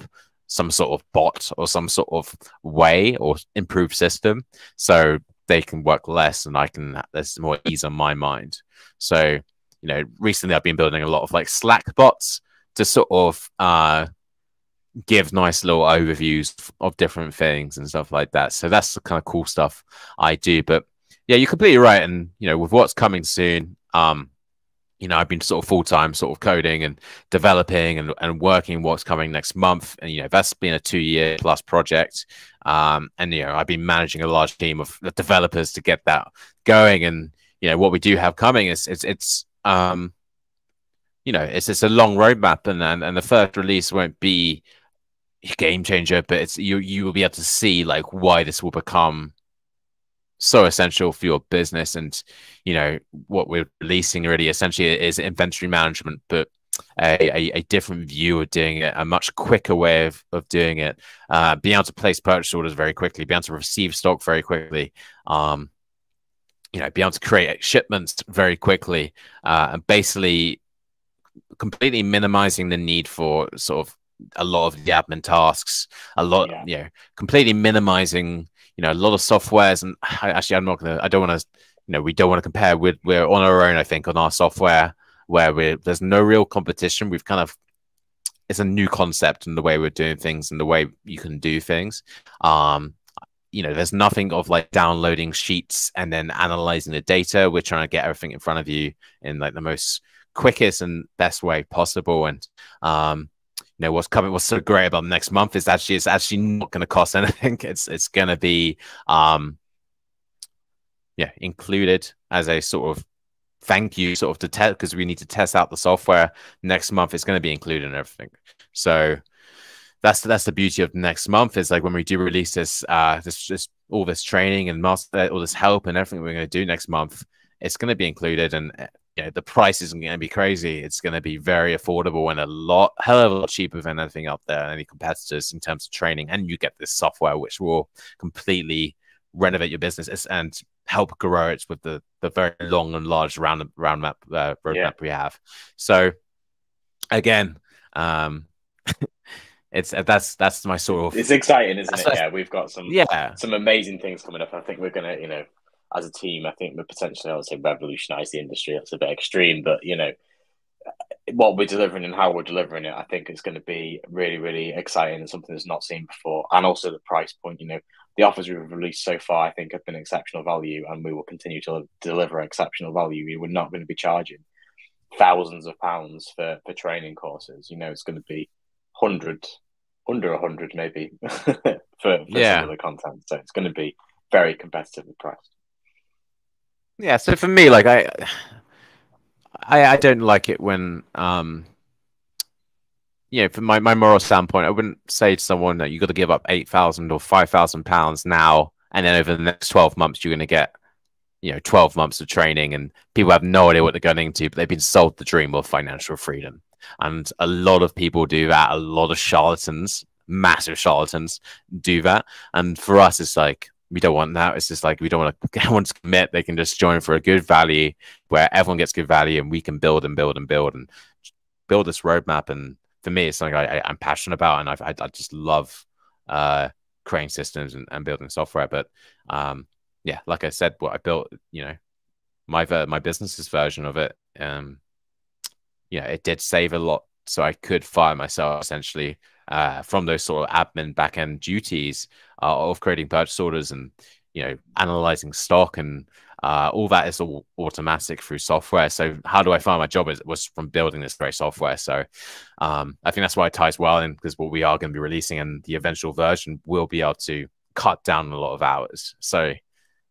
some sort of bot or some sort of way or improved system so they can work less and I can there's more ease on my mind. So, you know, recently I've been building a lot of like Slack bots to sort of uh give nice little overviews of different things and stuff like that. So that's the kind of cool stuff I do. But yeah, you're completely right. And you know, with what's coming soon, um, you know, I've been sort of full time sort of coding and developing and, and working what's coming next month. And, you know, that's been a two year plus project. Um, and, you know, I've been managing a large team of developers to get that going. And, you know, what we do have coming is it's, it's, um, you know, it's, it's a long roadmap and, and, and the first release won't be game changer, but it's, you, you will be able to see like why this will become so essential for your business and you know what we're releasing really essentially is inventory management but a, a, a, different view of doing it, a much quicker way of, of doing it, uh, being able to place purchase orders very quickly, being able to receive stock very quickly, um, you know, be able to create shipments very quickly, uh, and basically completely minimizing the need for sort of a lot of the admin tasks, a lot, yeah. you know, completely minimizing you know a lot of softwares. And I, actually i'm not gonna i don't want to you know we don't want to compare. With we're on our own i think on our software where we're, there's no real competition. We've kind of it's a new concept in the way we're doing things and the way you can do things. Um you know there's nothing of like downloading sheets and then analyzing the data. We're trying to get everything in front of you in like the most quickest and best way possible. And um you know what's coming what's so great about next month is actually it's actually not going to cost anything. It's it's going to be um yeah included as a sort of thank you sort of to test because we need to test out the software. Next month it's going to be included in everything. So that's that's the beauty of next month is like when we do release this uh this just all this training and master all this help and everything we're going to do next month it's going to be included and you know, the price isn't going to be crazy. It's going to be very affordable and a lot, hell of a lot cheaper than anything out there, any competitors in terms of training. And you get this software which will completely renovate your business and help grow it with the the very long and large round round map uh, roadmap yeah. we have. So again, um, it's that's that's my sort of. It's exciting, isn't it? Yeah, we've got some yeah some amazing things coming up. I think we're gonna you know as a team, I think we potentially, I would say, revolutionise the industry. That's a bit extreme, but you know, what we're delivering and how we're delivering it, I think it's going to be really, really exciting and something that's not seen before. And also the price point, you know, the offers we've released so far, I think, have been exceptional value, and we will continue to deliver exceptional value. We're not going to be charging thousands of pounds for for training courses. You know, it's going to be hundreds, under a hundred maybe for, for yeah. some of the content. So it's going to be very competitively priced. Yeah. So for me, like I, I, I don't like it when, um, you know, from my, my moral standpoint, I wouldn't say to someone that you've got to give up eight thousand or five thousand pounds now, and then over the next twelve months you're going to get, you know, twelve months of training, and people have no idea what they're going into, but they've been sold the dream of financial freedom, and a lot of people do that. A lot of charlatans, massive charlatans, do that, and for us, it's like we don't want that. It's just like we don't want to everyone to commit. They can just join for a good value where everyone gets good value and we can build and build and build and build this roadmap. And for me, it's something I, am passionate about and I've, I, I just love uh, creating systems and, and, building software. But um, yeah, like I said, what I built, you know, my my business's version of it, um, yeah, it did save a lot, so I could fire myself essentially uh, from those sort of admin backend duties uh, of creating purchase orders and you know analyzing stock and uh, all that is all automatic through software. So how do I find my job? It was from building this great software. So um, I think that's why it ties well in because what we are going to be releasing and the eventual version will be able to cut down a lot of hours. So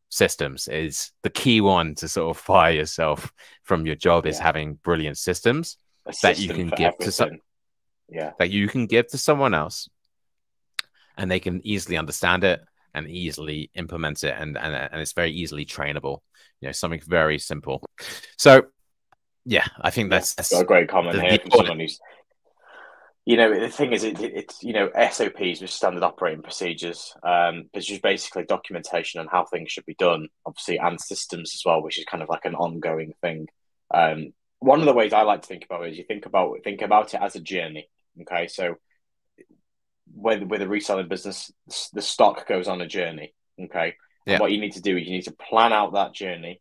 systems is the key one to sort of fire yourself from your job yeah. is having brilliant systems that you can give everything. to some yeah. that you can give to someone else and they can easily understand it and easily implement it and and, and it's very easily trainable. You know something very simple. So yeah i think that's, that's a great comment the, here from someone who's you know the thing is it, it, it's you know sops with standard operating procedures um it's just basically documentation on how things should be done obviously and systems as well which is kind of like an ongoing thing. Um one of the ways i like to think about it is you think about think about it as a journey Okay, so with with a reselling business, the stock goes on a journey. Okay, yeah. what you need to do is you need to plan out that journey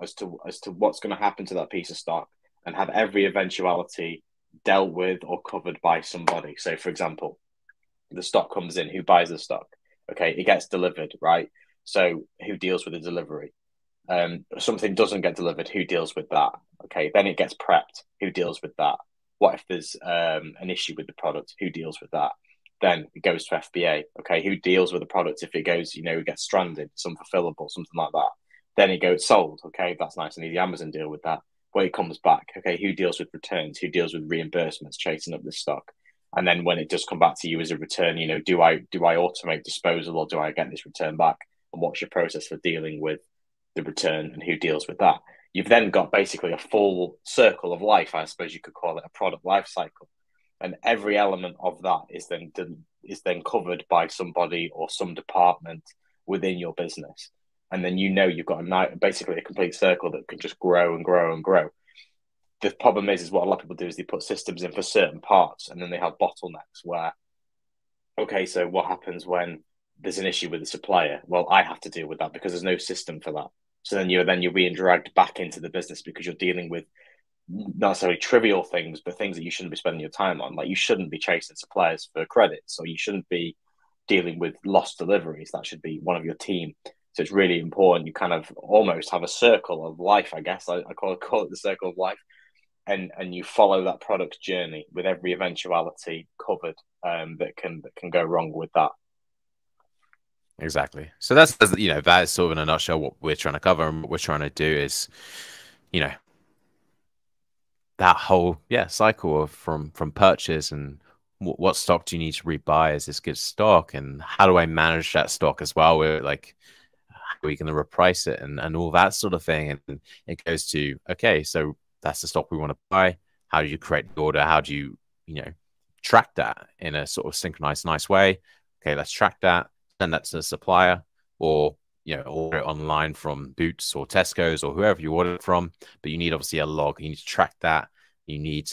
as to as to what's going to happen to that piece of stock and have every eventuality dealt with or covered by somebody. So, for example, the stock comes in. Who buys the stock? Okay, it gets delivered, right? So, who deals with the delivery? Um, something doesn't get delivered. Who deals with that? Okay, then it gets prepped. Who deals with that? What if there's um, an issue with the product? Who deals with that? Then it goes to FBA. Okay, who deals with the product if it goes, you know, it gets stranded, some fulfillable, something like that. Then it goes sold. Okay, that's nice and easy. Amazon deal with that. When it comes back, okay, who deals with returns? Who deals with reimbursements, chasing up the stock? And then when it does come back to you as a return, you know, do I do I automate disposal or do I get this return back? And what's your process for dealing with the return and who deals with that? You've then got basically a full circle of life, I suppose you could call it a product life cycle. And every element of that is then is then covered by somebody or some department within your business. And then you know you've got a basically a complete circle that can just grow and grow and grow. The problem is, is what a lot of people do is they put systems in for certain parts, and then they have bottlenecks where, okay, so what happens when there's an issue with the supplier? Well, I have to deal with that because there's no system for that. So then you're then you're being dragged back into the business because you're dealing with not necessarily trivial things, but things that you shouldn't be spending your time on. Like you shouldn't be chasing suppliers for credits, or you shouldn't be dealing with lost deliveries. That should be one of your team. So it's really important. You kind of almost have a circle of life, I guess. I, I call it call it the circle of life, and and you follow that product journey with every eventuality covered um, that can that can go wrong with that. Exactly. So that's you know that is sort of in a nutshell what we're trying to cover and what we're trying to do is, you know, that whole yeah cycle of from from purchase and what, what stock do you need to rebuy? Is this good stock and how do I manage that stock as well? We're like, how are we going to reprice it and and all that sort of thing? And it goes to okay, so that's the stock we want to buy. How do you create the order? How do you you know track that in a sort of synchronized nice way? Okay, let's track that send that to the supplier or you know order it online from Boots or Tesco's or whoever you order it from. But you need obviously a log. You need to track that. You need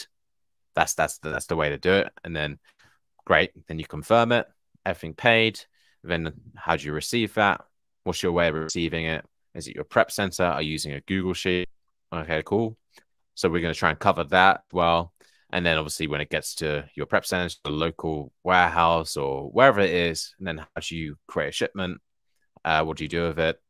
that's that's that's the way to do it. And then great, then you confirm it. Everything paid. Then how do you receive that? What's your way of receiving it? Is it your prep center? Are you using a Google Sheet? Okay, cool. So we're going to try and cover that well. And then obviously when it gets to your prep center, the local warehouse or wherever it is, and then how do you create a shipment? Uh, what do you do with it?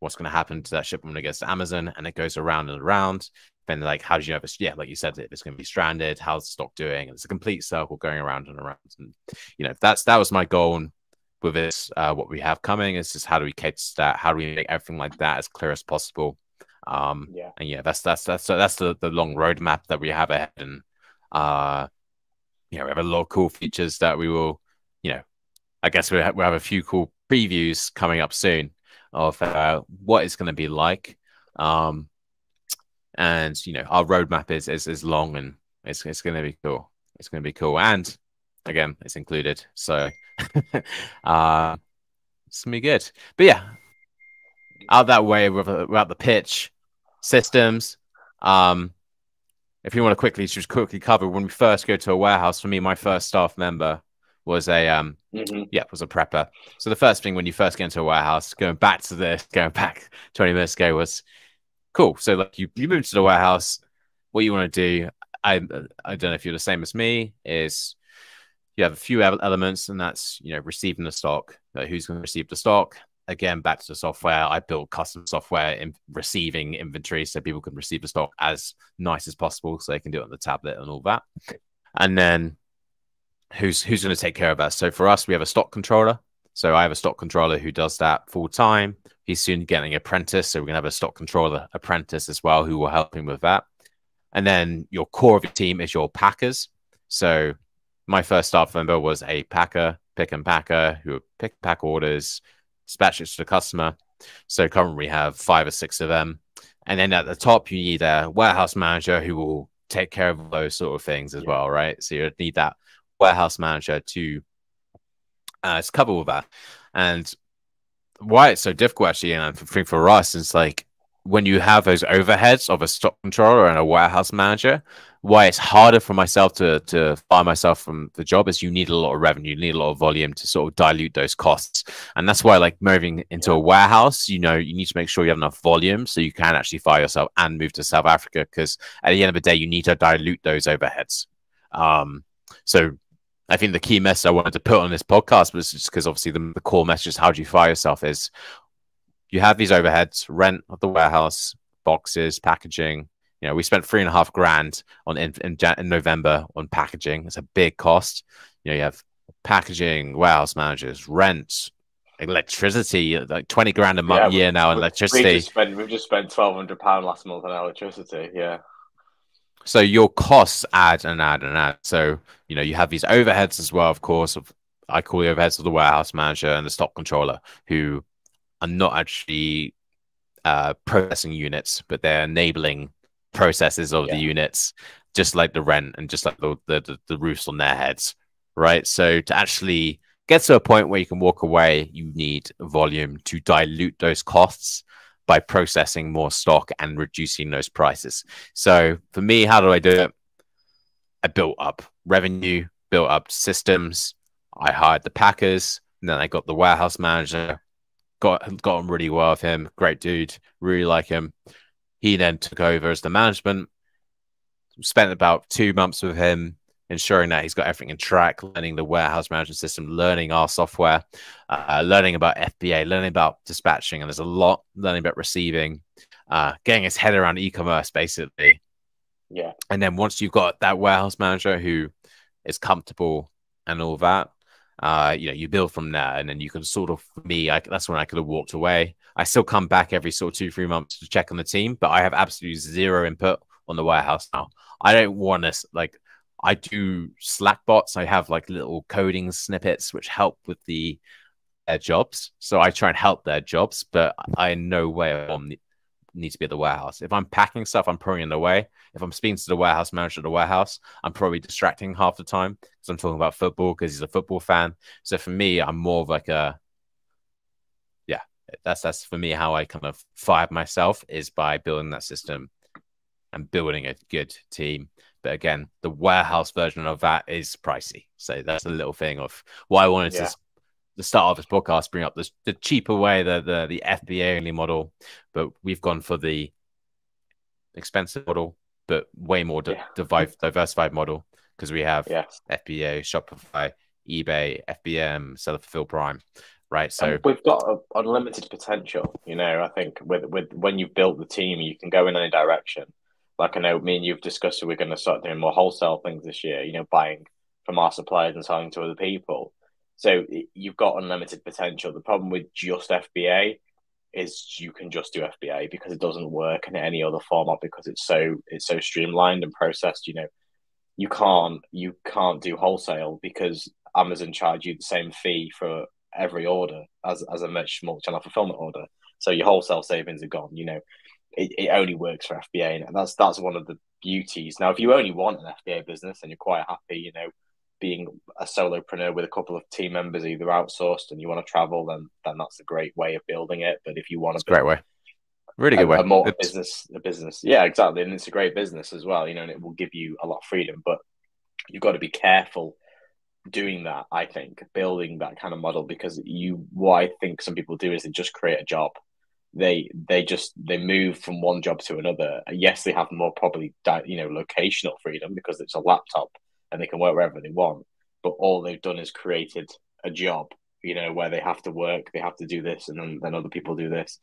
What's going to happen to that shipment when it gets to Amazon? And it goes around and around. Then like, how do you know if it's, yeah, like you said, if it's going to be stranded, how's the stock doing? And it's a complete circle going around and around. And, you know, that's, that was my goal. And with this, uh, what we have coming is just how do we cater to that? How do we make everything like that as clear as possible? Um, yeah. And yeah, that's, that's, that's, that's the, the long roadmap that we have ahead. And, uh, you know, we have a lot of cool features that we will, you know, I guess we have, we have a few cool previews coming up soon of uh, what it's going to be like. Um, and you know, our roadmap is is, is long and it's it's going to be cool. It's going to be cool, and again, it's included, so uh, it's gonna be good. But yeah, out that way without the pitch systems. Um, if you want to quickly just quickly cover when we first go to a warehouse, for me, my first staff member was a um mm-hmm. yeah was a prepper. So the first thing when you first get into a warehouse, going back to this, going back 20 minutes ago was cool. So like you you move to the warehouse, what you want to do, I I don't know if you're the same as me, is you have a few elements, and that's you know receiving the stock, like who's going to receive the stock, again back to the software. I built custom software in receiving inventory so people can receive the stock as nice as possible so they can do it on the tablet and all that. And then who's who's going to take care of us so for us we have a stock controller. So i have a stock controller who does that full time. He's soon getting an apprentice so we're going to have a stock controller apprentice as well who will help him with that. And then your core of your team is your packers. So my first staff member was a packer pick and packer who pick pack orders dispatch it to the customer. So currently we have five or six of them. And then at the top, you need a warehouse manager who will take care of those sort of things as yeah. well, right? So you need that warehouse manager to uh, to cover all that. And why it's so difficult actually, and I think for us, is like when you have those overheads of a stock controller and a warehouse manager, why it's harder for myself to to fire myself from the job is you need a lot of revenue, you need a lot of volume to sort of dilute those costs. And that's why like moving into a warehouse, you know, you need to make sure you have enough volume so you can actually fire yourself and move to South Africa because at the end of the day you need to dilute those overheads. Um so I think the key message I wanted to put on this podcast was just because obviously the, the core message is how do you fire yourself is you have these overheads, rent of the warehouse, boxes, packaging, you know, we spent three and a half grand on in, in, in November on packaging. It's a big cost. You know, you have packaging, warehouse managers, rent, electricity, like twenty grand a month yeah, year now in electricity. We just spent, we've just spent twelve hundred pound last month on electricity. Yeah. So your costs add and add and add. So you know you have these overheads as well, of course. Of I call the overheads of the warehouse manager and the stock controller, who are not actually uh, processing units, but they're enabling processes of yeah. the units, just like the rent and just like the, the, the roofs on their heads, right? So to actually get to a point where you can walk away, you need volume to dilute those costs by processing more stock and reducing those prices. So for me, how do I do it? I built up revenue, built up systems. I hired the packers, and then I got the warehouse manager. Got got on really well with him. Great dude, really like him. He then took over as the management. Spent about two months with him, ensuring that he's got everything in track, learning the warehouse management system, learning our software, uh, learning about FBA, learning about dispatching, and there's a lot learning about receiving, uh, getting his head around e-commerce, basically. Yeah. And then once you've got that warehouse manager who is comfortable and all that, uh, you know, you build from there, and then you can sort of me. I, that's when I could have walked away. I still come back every sort of two, three months to check on the team, but I have absolutely zero input on the warehouse now. I don't want to like. I do Slack bots. I have like little coding snippets which help with the their jobs. So I try and help their jobs, but I in no way need to be at the warehouse. If I'm packing stuff, I'm probably in the way. If I'm speaking to the warehouse manager at the warehouse, I'm probably distracting half the time because I'm talking about football because he's a football fan. So for me, I'm more of like a that's that's for me how I kind of fire myself is by building that system and building a good team. But again, the warehouse version of that is pricey. So that's a little thing of why I wanted yeah. to the start of this podcast bring up this, the cheaper way, the the the FBA only model, but we've gone for the expensive model, but way more di- yeah. diversified model because we have yes. FBA, Shopify, eBay, FBM, Seller Fulfill Prime, right? So and we've got a, unlimited potential. You know, I think with with when you've built the team, you can go in any direction. Like I know me and you've discussed, we're going to start doing more wholesale things this year. You know, buying from our suppliers and selling to other people. So you've got unlimited potential. The problem with just FBA is you can just do FBA because it doesn't work in any other format because it's so it's so streamlined and processed. You know, you can't you can't do wholesale because Amazon charge you the same fee for every order as as a much multi-channel fulfillment order. So your wholesale savings are gone. You know, it, it only works for FBA, and that's that's one of the beauties. Now, if you only want an FBA business and you're quite happy, you know, being a solopreneur with a couple of team members either outsourced and you want to travel, then then that's a great way of building it. But if you want to, great way, really good a, way, a more it's... business, a business, yeah, exactly, and it's a great business as well. You know, and it will give you a lot of freedom, but you've got to be careful doing that. I think building that kind of model because you, what I think some people do is they just create a job. They they just they move from one job to another. Yes, they have more probably you know locational freedom because it's a laptop and they can work wherever they want. But all they've done is created a job, you know, where they have to work, they have to do this, and then, then other people do this.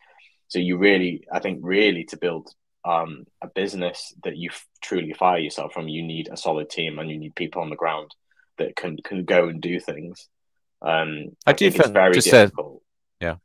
So you really, I think, really to build um, a business that you f- truly fire yourself from, you need a solid team and you need people on the ground that can can go and do things. Um, I, I do think, think very difficult. A, yeah,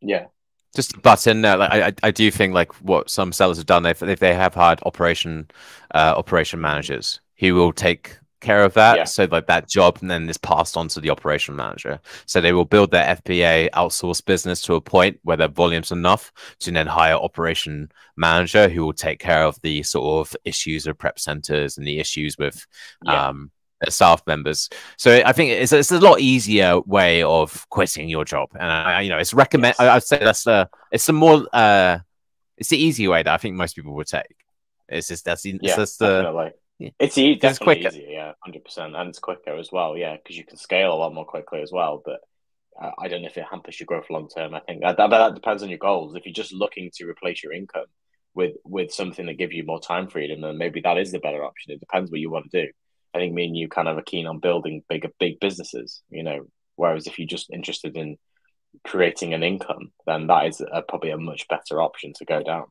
yeah. Just to butt in there, like, I, I do think like what some sellers have done, they if they have hired operation uh, operation managers who will take care of that. Yeah. So like that job and then is passed on to the operation manager. So they will build their FBA outsource business to a point where their volume's enough to then hire operation manager who will take care of the sort of issues of prep centers and the issues with yeah. um staff members. So I think it's, it's a lot easier way of quitting your job. And I, you know, it's recommend, yes. I, would say that's the, it's the more, uh, it's the easy way that I think most people would take. It's just, that's the, yeah, it's the, definitely it's easy, it's quicker. Easier, yeah, hundred percent, and it's quicker as well. Yeah, because you can scale a lot more quickly as well. But uh, I don't know if it hampers your growth long term. I think that, that, that depends on your goals. If you're just looking to replace your income with with something that gives you more time freedom, then maybe that is the better option. It depends what you want to do. I think me and you kind of are keen on building bigger big businesses. You know, whereas if you're just interested in creating an income, then that is a, probably a much better option to go down.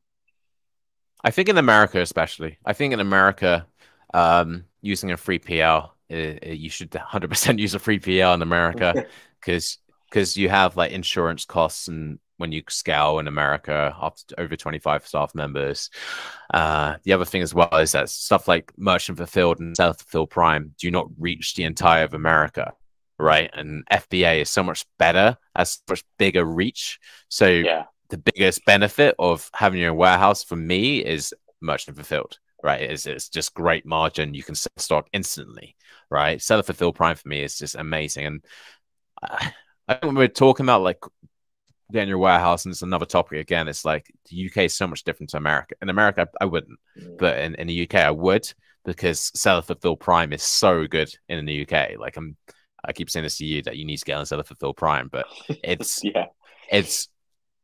I think in America, especially, I think in America, um, using a 3PL, it, it, you should 100% use a 3PL in America because because you have like insurance costs and when you scale in America up over 25 staff members. Uh, the other thing as well is that stuff like merchant fulfilled and self fulfilled prime do not reach the entire of America, right? And FBA is so much better, has much bigger reach. So yeah. the biggest benefit of having your warehouse for me is merchant fulfilled right? It's, it's just great margin. You can sell stock instantly, right? Seller fulfill prime for me is just amazing. And I, I think when we're talking about like your warehouse, and it's another topic again, it's like the UK is so much different to America. In America, I, I wouldn't, mm. but in, in the UK, I would because seller fulfill prime is so good in the UK. Like I'm, I keep saying this to you that you need to get on seller fulfill prime, but it's yeah, it's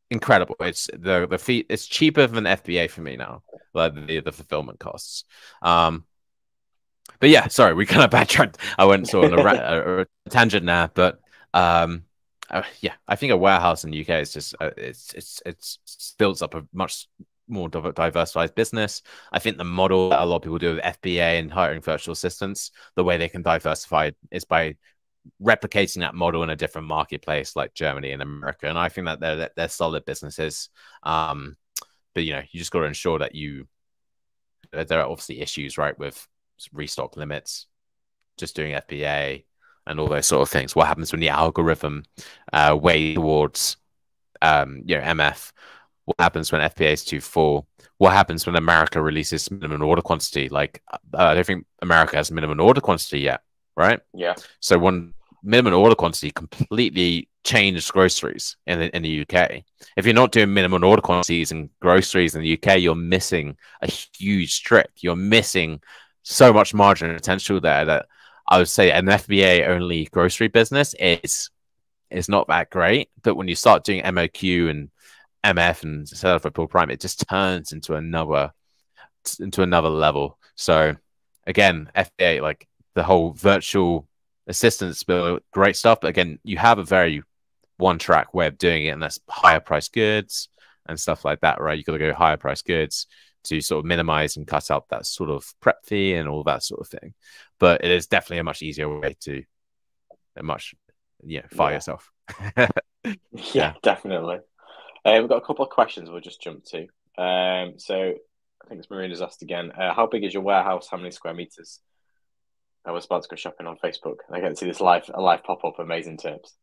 incredible. It's the the fee. It's cheaper than FBA for me now. Like the the fulfillment costs. Um, but yeah, sorry, we kind of backtracked. I went sort of on a, a, a tangent now, but um, uh, yeah, I think a warehouse in the UK is just uh, it's it's it's builds up a much more diversified business. I think the model that a lot of people do with FBA and hiring virtual assistants, the way they can diversify is by replicating that model in a different marketplace like Germany and America. And I think that they're they're solid businesses. Um, but you know, you just got to ensure that you there are obviously issues right with restock limits, just doing FBA and all those sort of things. What happens when the algorithm uh, weigh towards um, you know MF? What happens when FBA is too full? What happens when America releases minimum order quantity? Like uh, I don't think America has minimum order quantity yet right? Yeah. So when minimum order quantity completely changed groceries in the, in the UK. If you're not doing minimum order quantities in groceries in the UK, you're missing a huge trick. You're missing so much margin potential there that I would say an FBA only grocery business is is not that great. But when you start doing MOQ and MF and certified build prime, it just turns into another into another level. So again, FBA like the whole virtual assistance bill, great stuff. But again, you have a very one track way of doing it, and that's higher price goods and stuff like that, right? You got to go higher price goods to sort of minimize and cut out that sort of prep fee and all that sort of thing. But it is definitely a much easier way to a much yeah fire yeah. yourself. yeah, definitely. Uh, we've got a couple of questions we'll just jump to. Um, so I think it's Marina's asked again. Uh, how big is your warehouse? How many square meters? I was about to go shopping on Facebook. I get to see this live a live pop up. Amazing tips.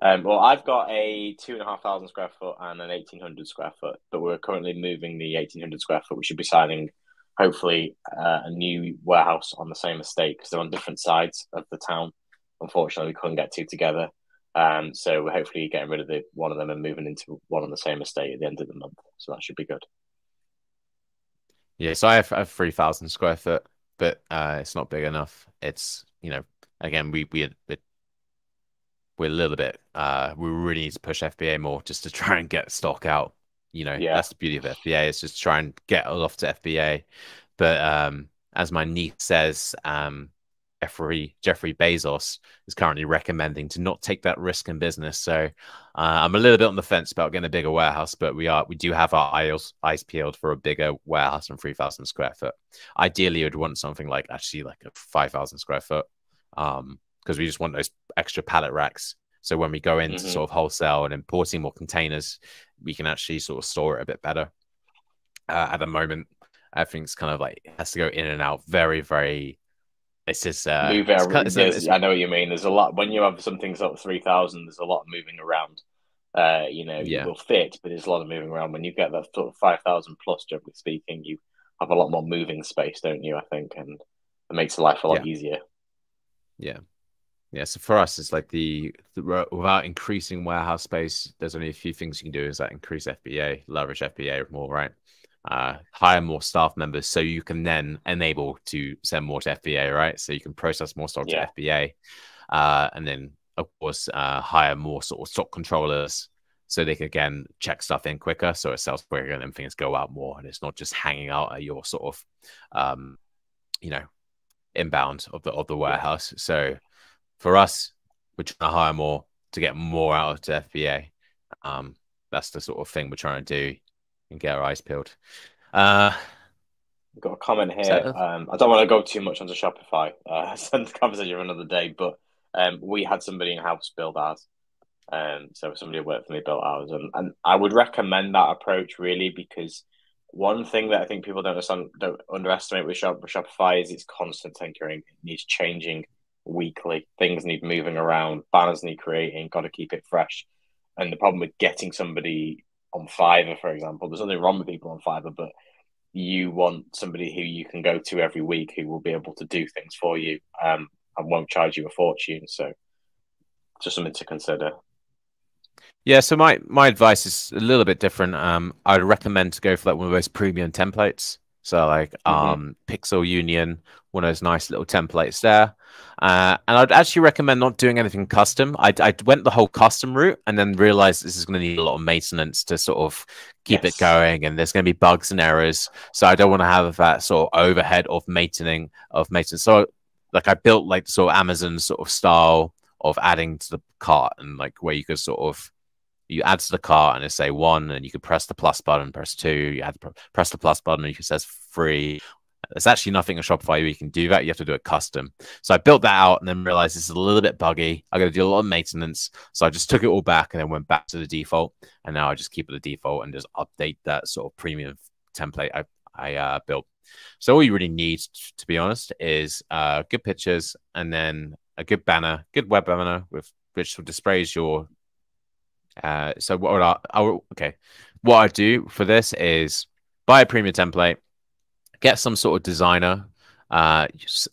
Um, well, I've got a two and a half thousand square foot and an eighteen hundred square foot, but we're currently moving the eighteen hundred square foot. We should be signing, hopefully, uh, a new warehouse on the same estate because they're on different sides of the town. Unfortunately, we couldn't get two together, um, so we're hopefully getting rid of the one of them and moving into one on the same estate at the end of the month. So that should be good. Yeah, so I have, I have three thousand square foot, but uh, it's not big enough. It's you know, again, we we we're a little bit uh we really need to push FBA more just to try and get stock out. You know, yeah. that's the beauty of FBA is just try and get it off to FBA. But um as my niece says, um Jeffrey Jeffrey Bezos is currently recommending to not take that risk in business. So uh, I'm a little bit on the fence about getting a bigger warehouse, but we are we do have our eyes eyes peeled for a bigger warehouse and three thousand square foot. Ideally, you'd want something like actually like a five thousand square foot. Um, because we just want those extra pallet racks. So when we go into mm-hmm. sort of wholesale and importing more containers, we can actually sort of store it a bit better. Uh, at the moment, everything's kind of like has to go in and out very, very. It's just uh, Move it's kind of, it's, it's, I know what you mean. There's a lot when you have something sort of three thousand. There's a lot moving around. Uh, you know, yeah. will fit, but there's a lot of moving around. When you get that sort of five thousand plus, generally speaking, you have a lot more moving space, don't you? I think, and it makes life a lot yeah. easier. Yeah, yeah, so for us, it's like the, the, without increasing warehouse space, there's only a few things you can do. Is that increase FBA, leverage FBA more, right? Uh, hire more staff members so you can then enable to send more to FBA, right? So you can process more stock yeah. to FBA, uh, and then of course uh, hire more sort of stock controllers so they can again check stuff in quicker, so it sells quicker, and then things go out more, and it's not just hanging out at your sort of, um, you know, inbound of the of the warehouse. So for us, we're trying to hire more to get more out of FBA. Um, that's the sort of thing we're trying to do and get our eyes peeled. Uh, We've got a comment here. Um, I don't want to go too much onto Shopify. Uh, send the conversation for another day, but um, we had somebody in house build ours. Um, so somebody who worked for me built ours, and, and I would recommend that approach really because one thing that I think people don't, don't underestimate with, Shop, with Shopify is it's constant tinkering. It needs changing weekly. Things need moving around, banners need creating, got to keep it fresh. And the problem with getting somebody on Fiverr, for example, there's nothing wrong with people on Fiverr, but you want somebody who you can go to every week who will be able to do things for you um, and won't charge you a fortune. So, just something to consider. Yeah, so my my advice is a little bit different. Um, I'd recommend to go for like one of those premium templates. So like mm-hmm. um, Pixel Union, one of those nice little templates there. Uh, and I'd actually recommend not doing anything custom. I, I went the whole custom route and then realized this is going to need a lot of maintenance to sort of keep yes. it going, and there's going to be bugs and errors. So I don't want to have that sort of overhead of maintaining of maintenance. So like I built like the sort of Amazon sort of style of adding to the cart and like where you could sort of you add to the cart and it say one, and you can press the plus button, press two, you add press the plus button, and you can says free. There's actually nothing in Shopify where you can do that. You have to do it custom. So I built that out and then realized this is a little bit buggy. I got to do a lot of maintenance. So I just took it all back and then went back to the default. And now I just keep it the default and just update that sort of premium template I, I uh, built. So all you really need, to be honest, is uh, good pictures and then a good banner, good web banner with which displays your uh, so what would I, I okay, what I do for this is buy a premium template, get some sort of designer. Uh,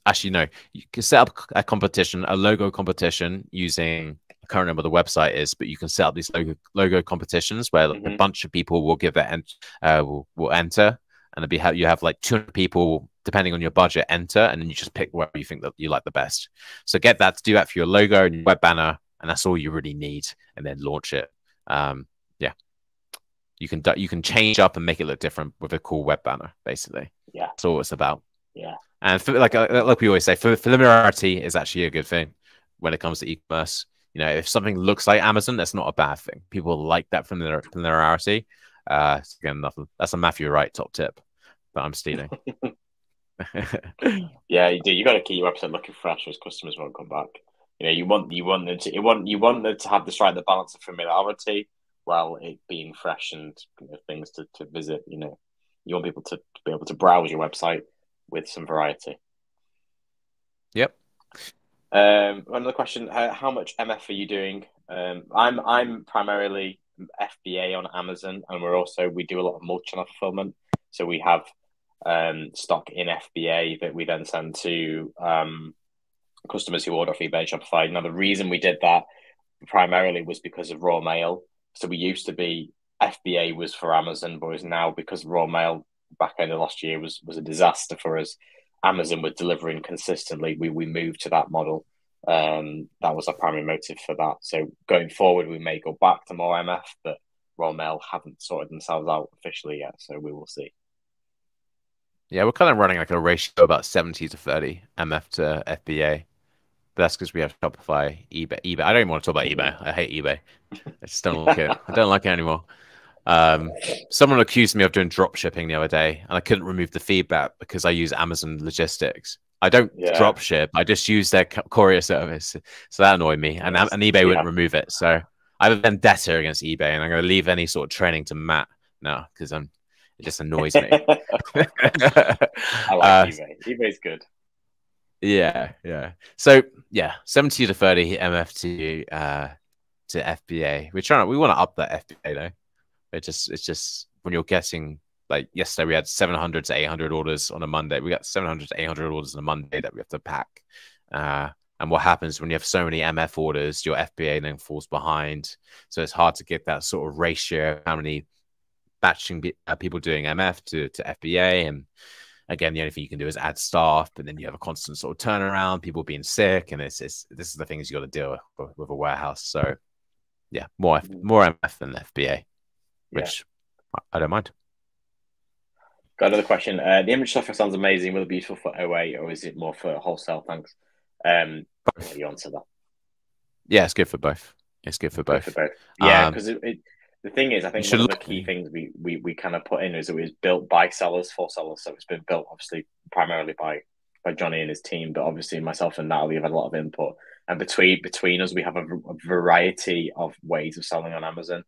actually, no, you can set up a competition, a logo competition using. I can't remember the website is, but you can set up these logo, logo competitions where mm-hmm. a bunch of people will give that uh, will, will enter, and it'll be how you have like 200 people depending on your budget enter, and then you just pick where you think that you like the best. So get that to do that for your logo and your web banner and that's all you really need, and then launch it. Um, yeah, you can you can change up and make it look different with a cool web banner, basically. Yeah, that's all it's about. Yeah, and for, like uh, like we always say, familiarity is actually a good thing when it comes to e-commerce. You know, if something looks like Amazon, that's not a bad thing. People like that familiar, familiarity. Uh, again, nothing. That's a Matthew Wright top tip, but I'm stealing. yeah, you do. You got to keep your website looking fresh, as customers won't come back. You know, you want you want them to you want you want them to have the strike the balance of familiarity while it being fresh and you know, things to, to visit. You know, you want people to, to be able to browse your website with some variety. Yep. Um, another question: how, how, much MF are you doing? Um, I'm I'm primarily FBA on Amazon, and we're also we do a lot of multi-channel fulfillment. So we have um, stock in FBA that we then send to um, customers who order off eBay Shopify. Now, the reason we did that primarily was because of Royal Mail. So we used to be FBA was for Amazon, but was now because Royal Mail back end of last year was was a disaster for us. Amazon was delivering consistently. We we moved to that model. Um, that was our primary motive for that. So going forward, we may go back to more MF, but Royal Mail haven't sorted themselves out officially yet. So we will see. Yeah, we're kind of running like a ratio about 70 to 30 MF to FBA. That's because we have Shopify, eBay, eBay. I don't even want to talk about eBay. I hate eBay. I just don't like it. I don't like it anymore. Um, someone accused me of doing drop shipping the other day, and I couldn't remove the feedback because I use Amazon Logistics. I don't yeah. drop ship. I just use their courier service. So that annoyed me, and, and eBay yeah. wouldn't remove it. So I have a vendetta against eBay, and I'm going to leave any sort of training to Matt now because I'm it just annoys me. I like uh, eBay. eBay's good. Yeah, yeah. So yeah, seventy to thirty MF to uh to FBA. We're trying to we want to up that FBA though. It just it's just when you're getting like yesterday we had 700 to 800 orders on a Monday. We got 700 to 800 orders on a Monday that we have to pack. Uh, and what happens when you have so many MF orders, your FBA then falls behind. So it's hard to get that sort of ratio how many batching uh, people doing MF to, to FBA. And again, the only thing you can do is add staff, but then you have a constant sort of turnaround, people being sick, and it's, it's this is the things you got to deal with, with a warehouse. So yeah, more F, more MF than FBA, which yeah. I don't mind. Got another question. Uh, the image software sounds amazing. Will it be useful for OA or is it more for wholesale? Thanks. Um, you answer that. Yeah, it's good for both. It's good for both. Good for both. Yeah, because um, it, it, the thing is, I think one of the key things we, we, we kind of put in is it was built by sellers for sellers. So it's been built obviously primarily by by Jonny and his team, but obviously myself and Natalie have had a lot of input. And between between us, we have a, a variety of ways of selling on Amazon.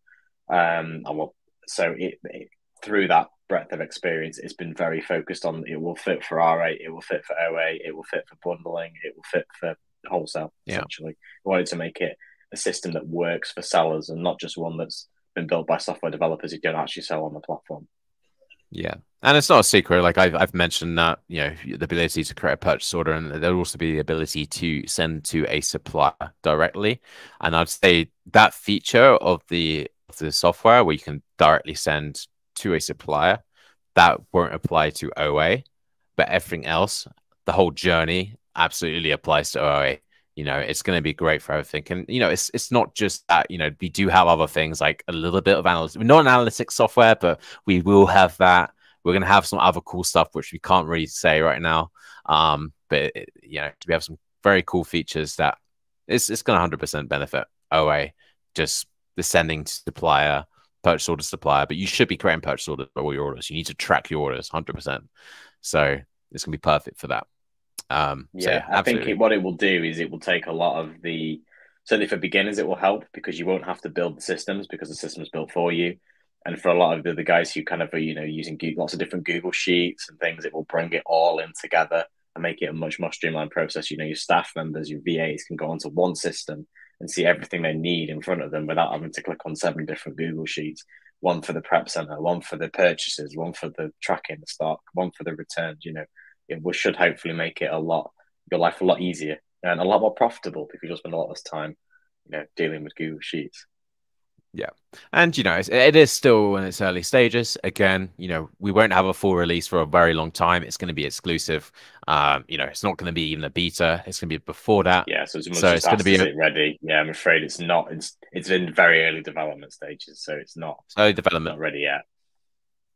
Um, and we'll, so it, it, through that breadth of experience, it's been very focused on it will fit for RA, it will fit for OA, it will fit for bundling, it will fit for wholesale. Yeah. Essentially, we wanted to make it a system that works for sellers and not just one that's been built by software developers who don't actually sell on the platform. Yeah, and it's not a secret. Like I've I've mentioned that you know the ability to create a purchase order, and there'll also be the ability to send to a supplier directly. And I'd say that feature of the of the software where you can directly send to a supplier that won't apply to OA, but everything else, the whole journey absolutely applies to OA you know it's going to be great for everything. And you know it's it's not just that you know we do have other things like a little bit of analytics not an analytics software but we will have that. We're going to have some other cool stuff which we can't really say right now. Um but it, you know we have some very cool features that it's, it's going to 100% benefit oa just the sending to supplier purchase order supplier. But you should be creating purchase orders for all your orders. You need to track your orders 100% so it's going to be perfect for that um, yeah, so I think it, what it will do is it will take a lot of the certainly for beginners it will help because you won't have to build the systems because the system's built for you. And for a lot of the, the guys who kind of are, you know, using Google, lots of different Google Sheets and things, it will bring it all in together and make it a much more streamlined process. You know, your staff members, your VAs can go onto one system and see everything they need in front of them without having to click on seven different Google Sheets. One for the prep center, one for the purchases, one for the tracking the stock, one for the returns. You know, it should hopefully make it a lot your life a lot easier and a lot more profitable if you just spend a lot less time, you know, dealing with Google Sheets. Yeah. And, you know, it is still in its early stages. Again, you know, we won't have a full release for a very long time. It's going to be exclusive. Um, you know, it's not going to be even a beta. It's going to be before that. Yeah. So, so it's going to be a... ready. Yeah. I'm afraid it's not. It's, it's in very early development stages. So it's not. early development. Not ready yet.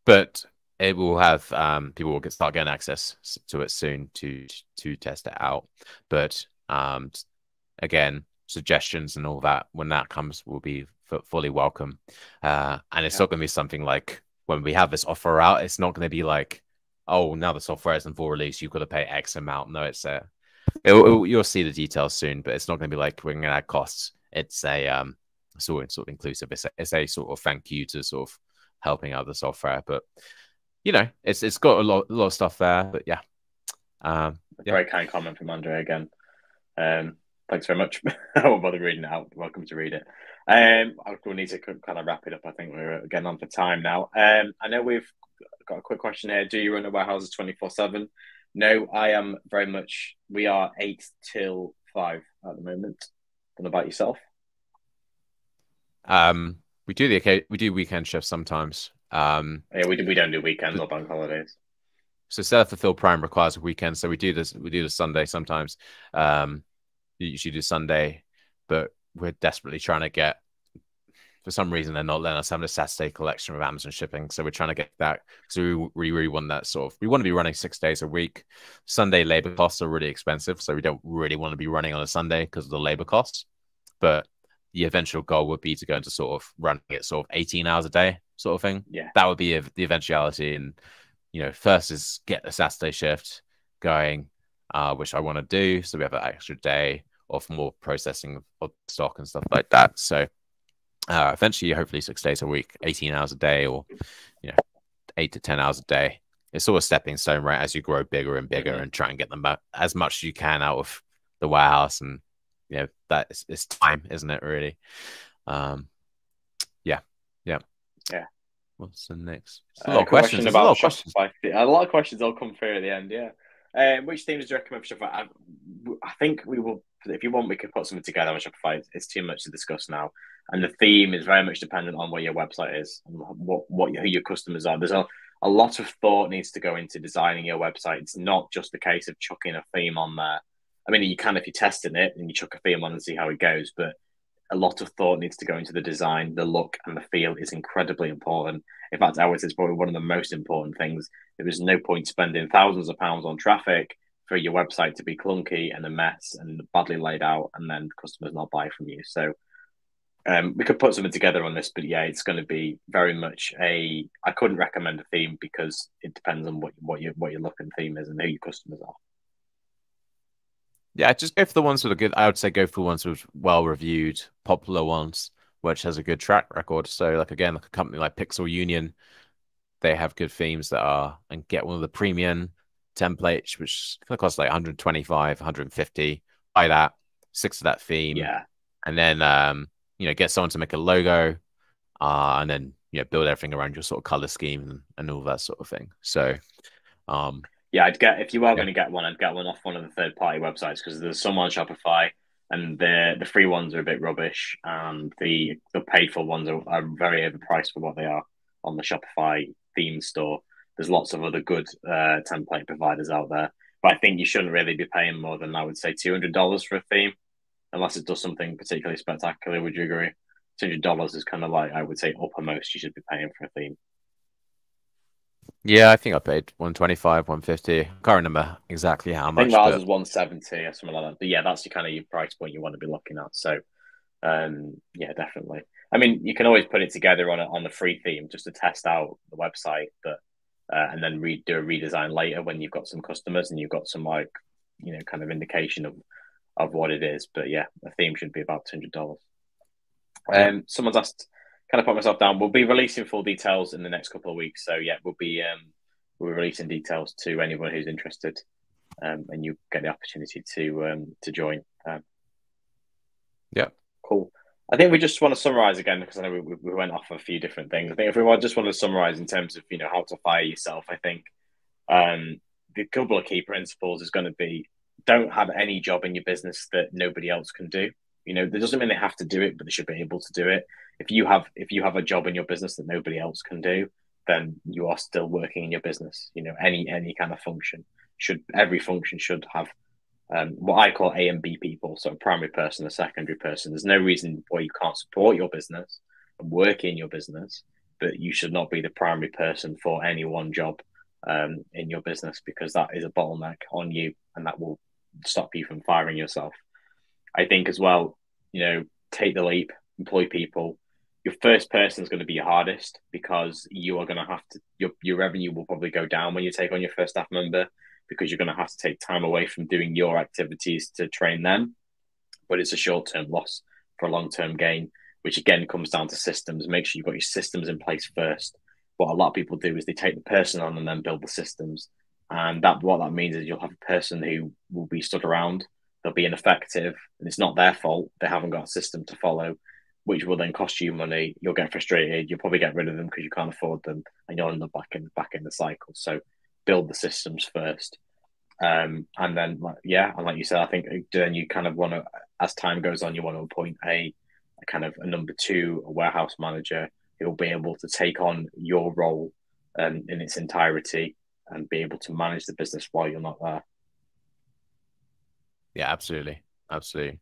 But it will have, um, people will get, start getting access to it soon to, to test it out. But, um, again, suggestions and all that when that comes will be f- fully welcome. Uh, and it's yeah. not going to be something like when we have this offer out, it's not going to be like, oh, now the software is in full release, you've got to pay X amount. No, it's a, it'll, it'll, you'll see the details soon, but it's not going to be like we're going to add costs. It's a, um, sort of, sort of inclusive. It's a, it's a sort of thank you to sort of helping out the software, but you know, it's it's got a lot, a lot of stuff there. But yeah, um, yeah. very kind comment from Andre again. Um, thanks very much. I won't bother reading it out. Welcome to read it. Um, we need to kind of wrap it up. I think we're getting on for time now. Um, I know we've got a quick question here. Do you run a warehouses twenty four seven? No, I am very much. We are eight till five at the moment. What about yourself? Um, we do the okay. we do weekend shifts sometimes. Um, yeah, we do, we don't do weekends or bank holidays. So self fulfill prime requires a weekend, so we do this. We do the Sunday sometimes. Um, you usually do Sunday, but we're desperately trying to get. For some reason, they're not letting us have a Saturday collection with Amazon shipping, so we're trying to get that. because we, we really want that sort of. We want to be running six days a week. Sunday labor costs are really expensive, so we don't really want to be running on a Sunday because of the labor costs. But the eventual goal would be to go into sort of running it sort of 18 hours a day sort of thing. Yeah. That would be a, the eventuality. And, you know, first is get the Saturday shift going, uh, which I want to do. So we have an extra day of more processing of stock and stuff like that. So uh, eventually, hopefully, six days a week, 18 hours a day, or you know, eight to 10 hours a day. It's sort of stepping stone, right? As you grow bigger and bigger mm-hmm. and try and get them as much as you can out of the warehouse. And, you know, that is, it's time, isn't it, really? Um, yeah. Yeah. Yeah. What's the next? A lot uh, of questions. About a lot of questions. A lot of questions all come through at the end. Yeah. Um, which themes do you recommend for Shopify? I, I, think we will, if you want, we could put something together on Shopify. It's too much to discuss now. And the theme is very much dependent on where your website is and what, what who your customers are. There's a, a lot of thought needs to go into designing your website. It's not just a case of chucking a theme on there. I mean, you can if you're testing it and you chuck a theme on and see how it goes, but a lot of thought needs to go into the design, the look, and the feel is incredibly important. In fact, I would say it's probably one of the most important things. There is no point spending thousands of pounds on traffic for your website to be clunky and a mess and badly laid out, and then customers not buy from you. So um, we could put something together on this, but yeah, it's going to be very much a. I couldn't recommend a theme because it depends on what what your what your look and theme is and who your customers are. Yeah, just go for the ones that are good. I would say go for ones with well reviewed, popular ones, which has a good track record. So, like again, like a company like Pixel Union, they have good themes that are and get one of the premium templates, which kind of cost like 125, 150. Buy that, six of that theme, yeah, and then um, you know, get someone to make a logo, uh, and then you know, build everything around your sort of color scheme and, and all that sort of thing. So, um, yeah, I'd get if you are yeah. going to get one, I'd get one off one of the third party websites because there's some on Shopify and the the free ones are a bit rubbish and the the paid for ones are, are very overpriced for what they are on the Shopify theme store. There's lots of other good uh, template providers out there, but I think you shouldn't really be paying more than I would say two hundred dollars for a theme, unless it does something particularly spectacular. Would you agree? Two hundred dollars is kind of like I would say uppermost you should be paying for a theme. Yeah, I think I paid 125, 150. Can't remember exactly how much. I think ours but... was 170 or something like that. But yeah, that's the kind of your price point you want to be looking at. So um, yeah, definitely. I mean, you can always put it together on a, on the free theme just to test out the website, but uh, and then re- do a redesign later when you've got some customers and you've got some like you know kind of indication of of what it is. But yeah, a theme should be about two hundred dollars. Um, someone's asked kind of put myself down. We'll be releasing full details in the next couple of weeks. So yeah, we'll be um, we'll be releasing details to anyone who's interested, um, and you get the opportunity to um, to join. Um, yeah, cool. I think we just want to summarize again because I know we, we went off a few different things. I think if we just want to summarize in terms of you know how to fire yourself, I think um, the couple of key principles is going to be don't have any job in your business that nobody else can do. You know, that doesn't mean they have to do it, but they should be able to do it. If you have if you have a job in your business that nobody else can do, then you are still working in your business. You know, any any kind of function should every function should have um, what I call A and B people, so a primary person, a secondary person. There's no reason why you can't support your business and work in your business, but you should not be the primary person for any one job um, in your business because that is a bottleneck on you and that will stop you from firing yourself. I think as well, you know, take the leap, employ people. Your first person is going to be your hardest because you are going to have to your your revenue will probably go down when you take on your first staff member because you're going to have to take time away from doing your activities to train them. But it's a short term loss for a long term gain, which again comes down to systems. Make sure you've got your systems in place first. What a lot of people do is they take the person on and then build the systems. And that what that means is you'll have a person who will be stood around, they'll be ineffective, and it's not their fault. They haven't got a system to follow, which will then cost you money. You'll get frustrated. You'll probably get rid of them because you can't afford them, and you'll end up back in back in the cycle. So build the systems first. Um, and then, yeah, and like you said, I think then you kind of want to, as time goes on, you want to appoint a, a kind of a number two, a warehouse manager who will be able to take on your role um, in its entirety and be able to manage the business while you're not there. Yeah, absolutely, absolutely.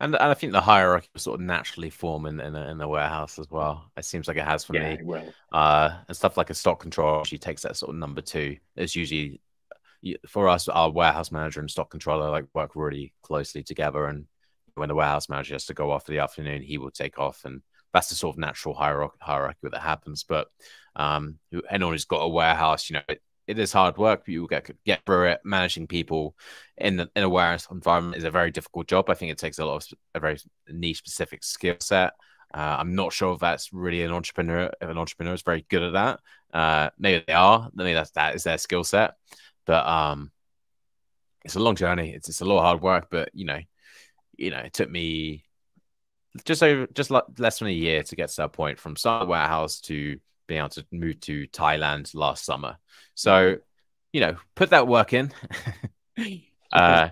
And, and I think the hierarchy will sort of naturally form in, in, in the warehouse as well. It seems like it has for yeah, me. Uh, and stuff like a stock control, she takes that sort of number two. It's usually for us, our warehouse manager and stock controller like work really closely together. And when the warehouse manager has to go off for the afternoon, he will take off, and that's the sort of natural hierarchy, hierarchy that happens. But um, anyone who's got a warehouse, you know, it, it is hard work, but you get get through it. Managing people in the, in a warehouse environment is a very difficult job. I think it takes a lot of a very niche specific skill set. Uh, I'm not sure if that's really an entrepreneur. If an entrepreneur is very good at that, uh, maybe they are. Maybe that's that is their skill set. But um, it's a long journey. It's it's a lot of hard work. But you know, you know, it took me just over just less than a year to get to that point from starting warehouse to being able to move to Thailand last summer. So, you know, put that work in. uh,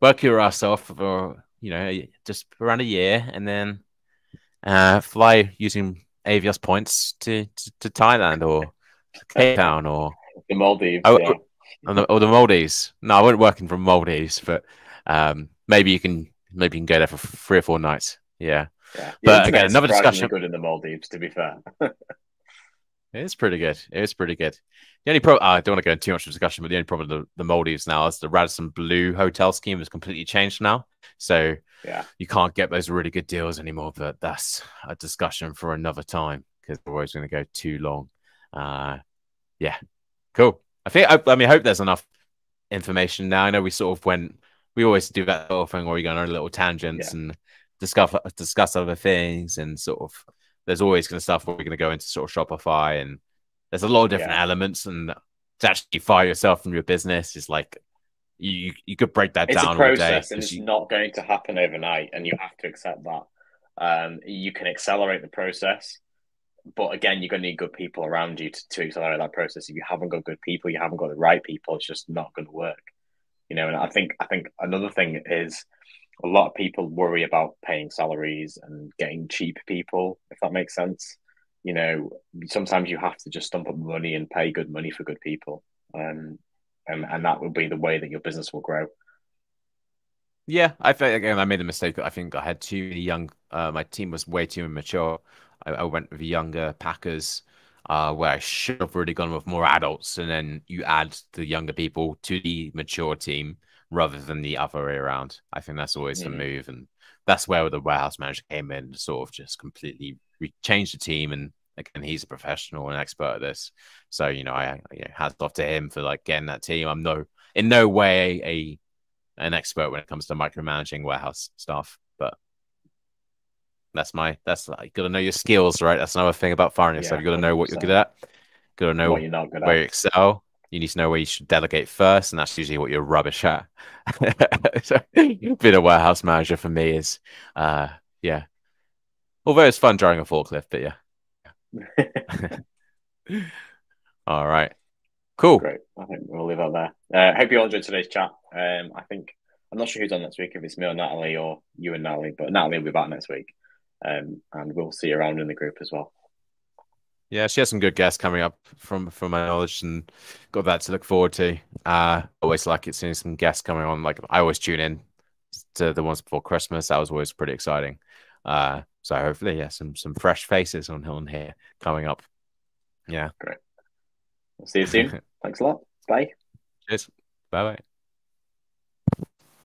work your ass off for you know just around a year, and then uh, fly using Avios points to, to, to Thailand or Cape Town or the Maldives. Oh, yeah. or, the, or the Maldives. No, I wasn't working from Maldives, but um, maybe you can maybe you can go there for three or four nights. Yeah. Yeah. But again, another discussion. Good in the Maldives, to be fair. It's pretty good. It's pretty good. The only problem, I don't want to go into too much discussion, but the only problem with the, the Maldives now is the Radisson Blu hotel scheme has completely changed now. So yeah, you can't get those really good deals anymore. But that's a discussion for another time because we're always going to go too long. Uh, yeah, cool. I think, I, I mean, I hope there's enough information now. I know we sort of went, we always do that little thing where we go on our little tangents yeah. and discuss discuss other things and sort of there's always going to stuff where we're going to go into sort of Shopify and there's a lot of different yeah. elements and to actually fire yourself from your business is like you you could break that it's down a process and it's you... not going to happen overnight and you have to accept that. Um, you can accelerate the process but again you're going to need good people around you to, to accelerate that process. If you haven't got good people you haven't got the right people it's just not going to work. You know and i think i think another thing is a lot of people worry about paying salaries and getting cheap people, if that makes sense. You know, sometimes you have to just stump up money and pay good money for good people. Um, and, and that will be the way that your business will grow. Yeah, I think again I made a mistake. I think I had too many young. Uh, my team was way too immature. I, I went with younger Packers, uh, where I should have really gone with more adults, and then you add the younger people to the mature team, rather than the other way around. I think that's always the move, and that's where the warehouse manager came in, sort of just completely re- changed the team. And again, he's a professional and expert at this, so you know, I you know, hats off to him for like getting that team. I'm no in no way a an expert when it comes to micromanaging warehouse stuff, but that's my that's like, you got to know your skills, right? That's another thing about firing yourself. Yeah, you got to know what you're good at. Got to know what you're not good where you excel, you need to know where you should delegate first, and that's usually what you're rubbish at. so, being a warehouse manager for me is, uh, yeah. Although it's fun driving a forklift, but yeah. all right. Cool. Great. I think we'll leave it there. Uh, I hope you all enjoyed today's chat. Um, I think I'm not sure who's on next week, if it's me or Natalie or you and Natalie, but Natalie will be back next week. Um, and we'll see you around in the group as well. Yeah, she has some good guests coming up from from my knowledge, and got that to look forward to. Uh, always like it seeing some guests coming on. Like I always tune in to the ones before Christmas. That was always pretty exciting. Uh, so hopefully, yeah, some some fresh faces on on here coming up. Yeah, great. We'll see you soon. Thanks a lot. Bye. Cheers. Bye bye.